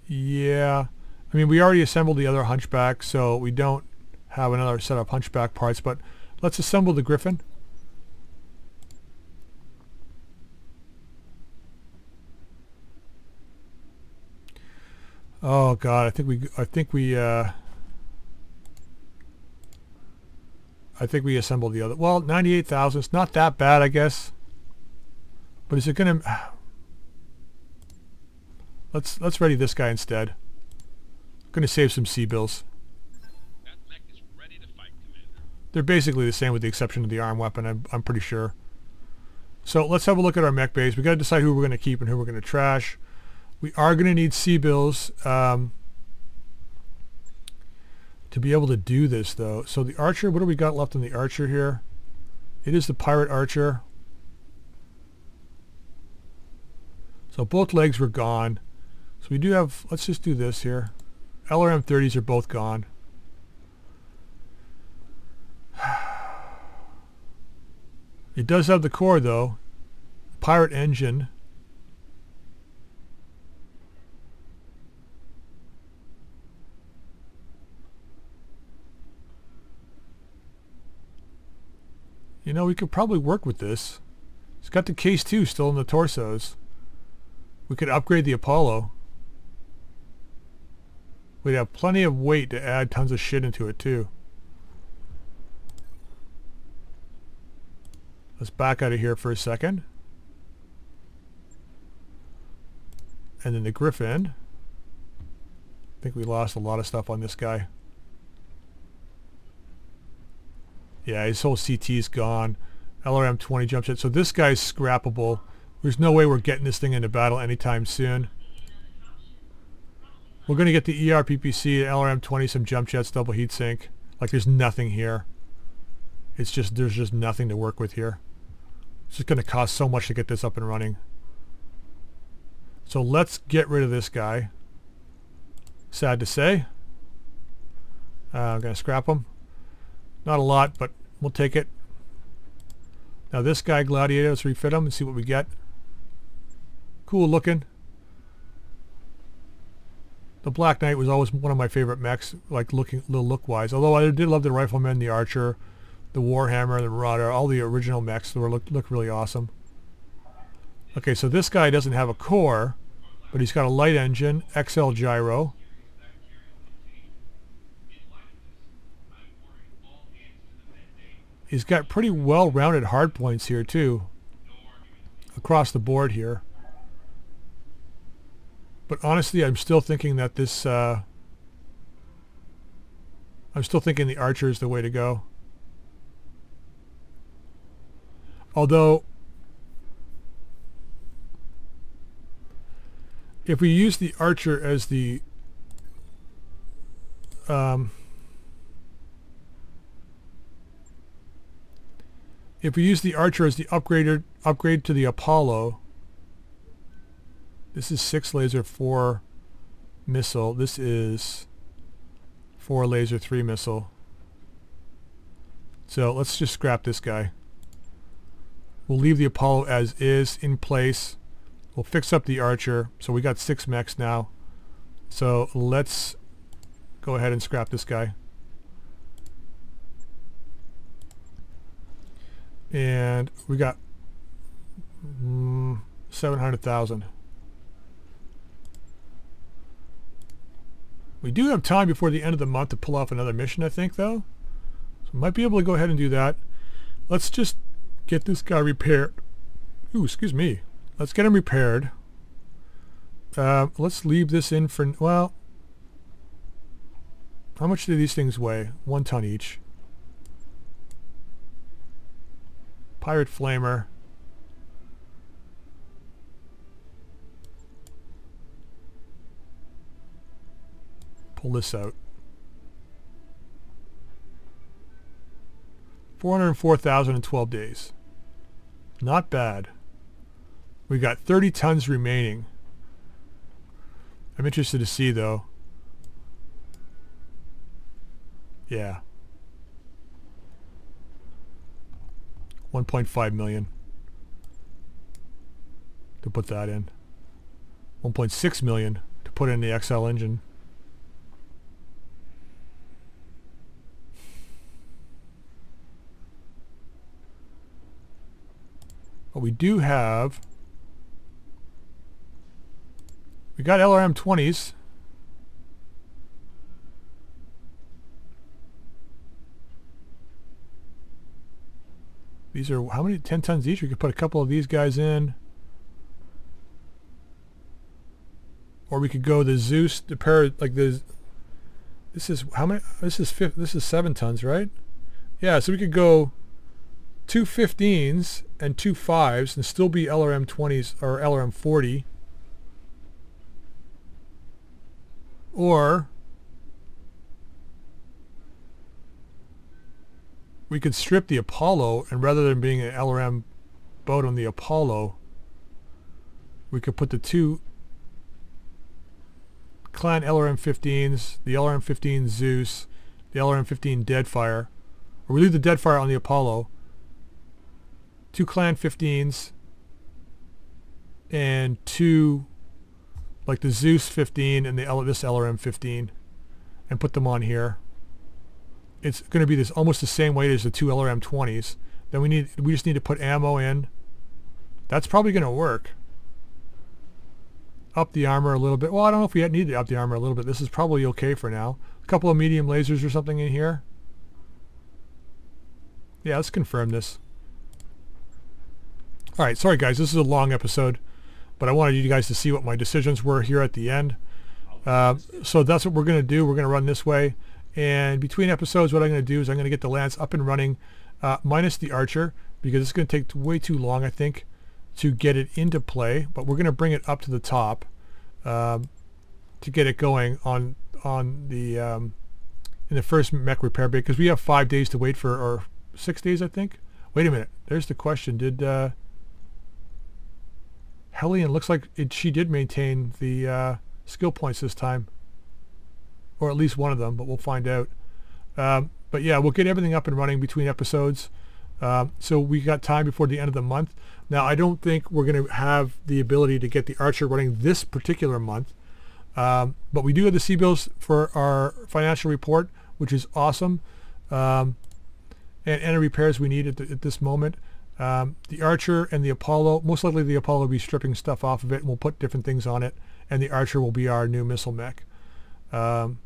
Yeah. I mean, we already assembled the other Hunchback, so we don't have another set of Hunchback parts, but let's assemble the Griffin. Oh god, I think we I think we uh I think we assembled the other. Well, 98,000. It's not that bad, I guess. But is it going to Let's let's ready this guy instead. I'm Going to save some C-bills. That mech is ready to fight, Commander. They're basically the same with the exception of the arm weapon, I'm, I'm pretty sure. So let's have a look at our mech base. we got to decide who we're going to keep and who we're going to trash. We are going to need C-bills um, to be able to do this, though. So the Archer, what do we got left on the Archer here? It is the Pirate Archer. So both legs were gone. So we do have, let's just do this here. LRM 30s are both gone. It does have the core though. Pirate engine. You know, we could probably work with this. It's got the case too still in the torsos. We could upgrade the Apollo. We'd have plenty of weight to add tons of shit into it too. Let's back out of here for a second. And then the Griffin. I think we lost a lot of stuff on this guy. Yeah, his whole CT's gone. LRM 20 jump jet. So this guy's scrappable. There's no way we're getting this thing into battle anytime soon. We're going to get the ERPPC, LRM 20, some jump jets, double heat sink. Like there's nothing here. It's just, there's just nothing to work with here. It's just going to cost so much to get this up and running. So let's get rid of this guy. Sad to say. Uh, I'm going to scrap him. Not a lot, but we'll take it. Now this guy, Gladiator, let's refit him and see what we get. Cool looking. The Black Knight was always one of my favorite mechs, like looking, little look-wise. Although I did love the Rifleman, the Archer, the Warhammer, the Marauder, all the original mechs that were look, look really awesome. Okay, so this guy doesn't have a core, but he's got a light engine, XL gyro. He's got pretty well-rounded hard points here too, across the board here. But honestly, I'm still thinking that this, uh, I'm still thinking the Archer is the way to go. Although, if we use the Archer as the um, if we use the Archer as the upgraded upgrade to the Apollo, this is six laser, four missile. This is four laser, three missile. So let's just scrap this guy. We'll leave the Apollo as is in place. We'll fix up the Archer. So we got six mechs now. So let's go ahead and scrap this guy. And we got mm, 700,000. We do have time before the end of the month to pull off another mission, I think, though. So we might be able to go ahead and do that. Let's just get this guy repaired. Ooh, excuse me. Let's get him repaired. Uh, let's leave this in for, well, how much do these things weigh? One ton each. Pirate Flamer. Pull this out. 404,000 in 12 days. Not bad. We got 30 tons remaining. I'm interested to see though. Yeah. 1.5 million to put that in. 1.6 million to put in the XL engine. But we do have we got LRM 20s. These are how many 10 tons each? We could put a couple of these guys in. Or we could go the Zeus, the pair like the this is how many this is this is seven tons, right? Yeah, so we could go two 15s and two 5s and still be LRM 20s or LRM 40. Or we could strip the Apollo and rather than being an LRM boat on the Apollo, we could put the two Clan LRM 15s, the LRM 15 Zeus, the LRM 15 Deadfire, or we leave the Deadfire on the Apollo, two Clan 15s, and two like the Zeus 15 and the L- this LRM 15 and put them on here. It's going to be this almost the same weight as the two LRM 20s. Then we need we just need to put ammo in. That's probably going to work. Up the armor a little bit. Well, I don't know if we need to up the armor a little bit. This is probably okay for now. A couple of medium lasers or something in here. Yeah, let's confirm this. All right, sorry guys, this is a long episode, but I wanted you guys to see what my decisions were here at the end. Uh, so that's what we're going to do. We're going to run this way. And between episodes, what I'm going to do is I'm going to get the Lance up and running, uh, minus the Archer, because it's going to take way too long, I think, to get it into play. But we're going to bring it up to the top um, to get it going on on the um, in the first mech repair bay, because we have five days to wait for, or six days, I think. Wait a minute. There's the question. Did uh, Hellion looks like it, she did maintain the uh, skill points this time, or at least one of them, but we'll find out. Um, but yeah, we'll get everything up and running between episodes. Um, so we got time before the end of the month. Now, I don't think we're going to have the ability to get the Archer running this particular month, um, but we do have the C-bills for our financial report, which is awesome, um, and any repairs we need at, the, at this moment. Um, the Archer and the Apollo, most likely the Apollo will be stripping stuff off of it and we'll put different things on it. And the Archer will be our new missile mech. Um,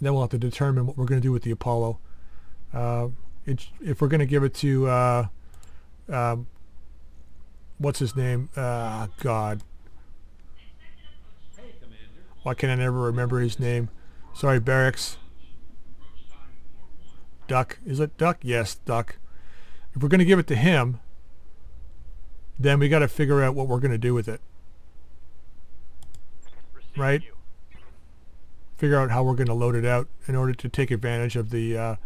then we'll have to determine what we're going to do with the Apollo. Uh, it's, if we're going to give it to, uh, um, what's his name? Uh, God. Why can I never remember his name? Sorry, Barracks. Duck. Is it Duck? Yes, Duck if we're going to give it to him, then we got to figure out what we're going to do with it. Right? Figure out how we're going to load it out in order to take advantage of the uh,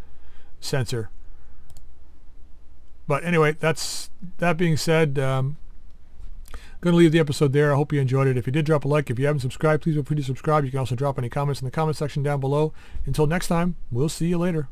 sensor. But anyway, that's that being said, i um, going to leave the episode there. I hope you enjoyed it. If you did, drop a like. If you haven't subscribed, please feel free to subscribe. You can also drop any comments in the comment section down below. Until next time, we'll see you later.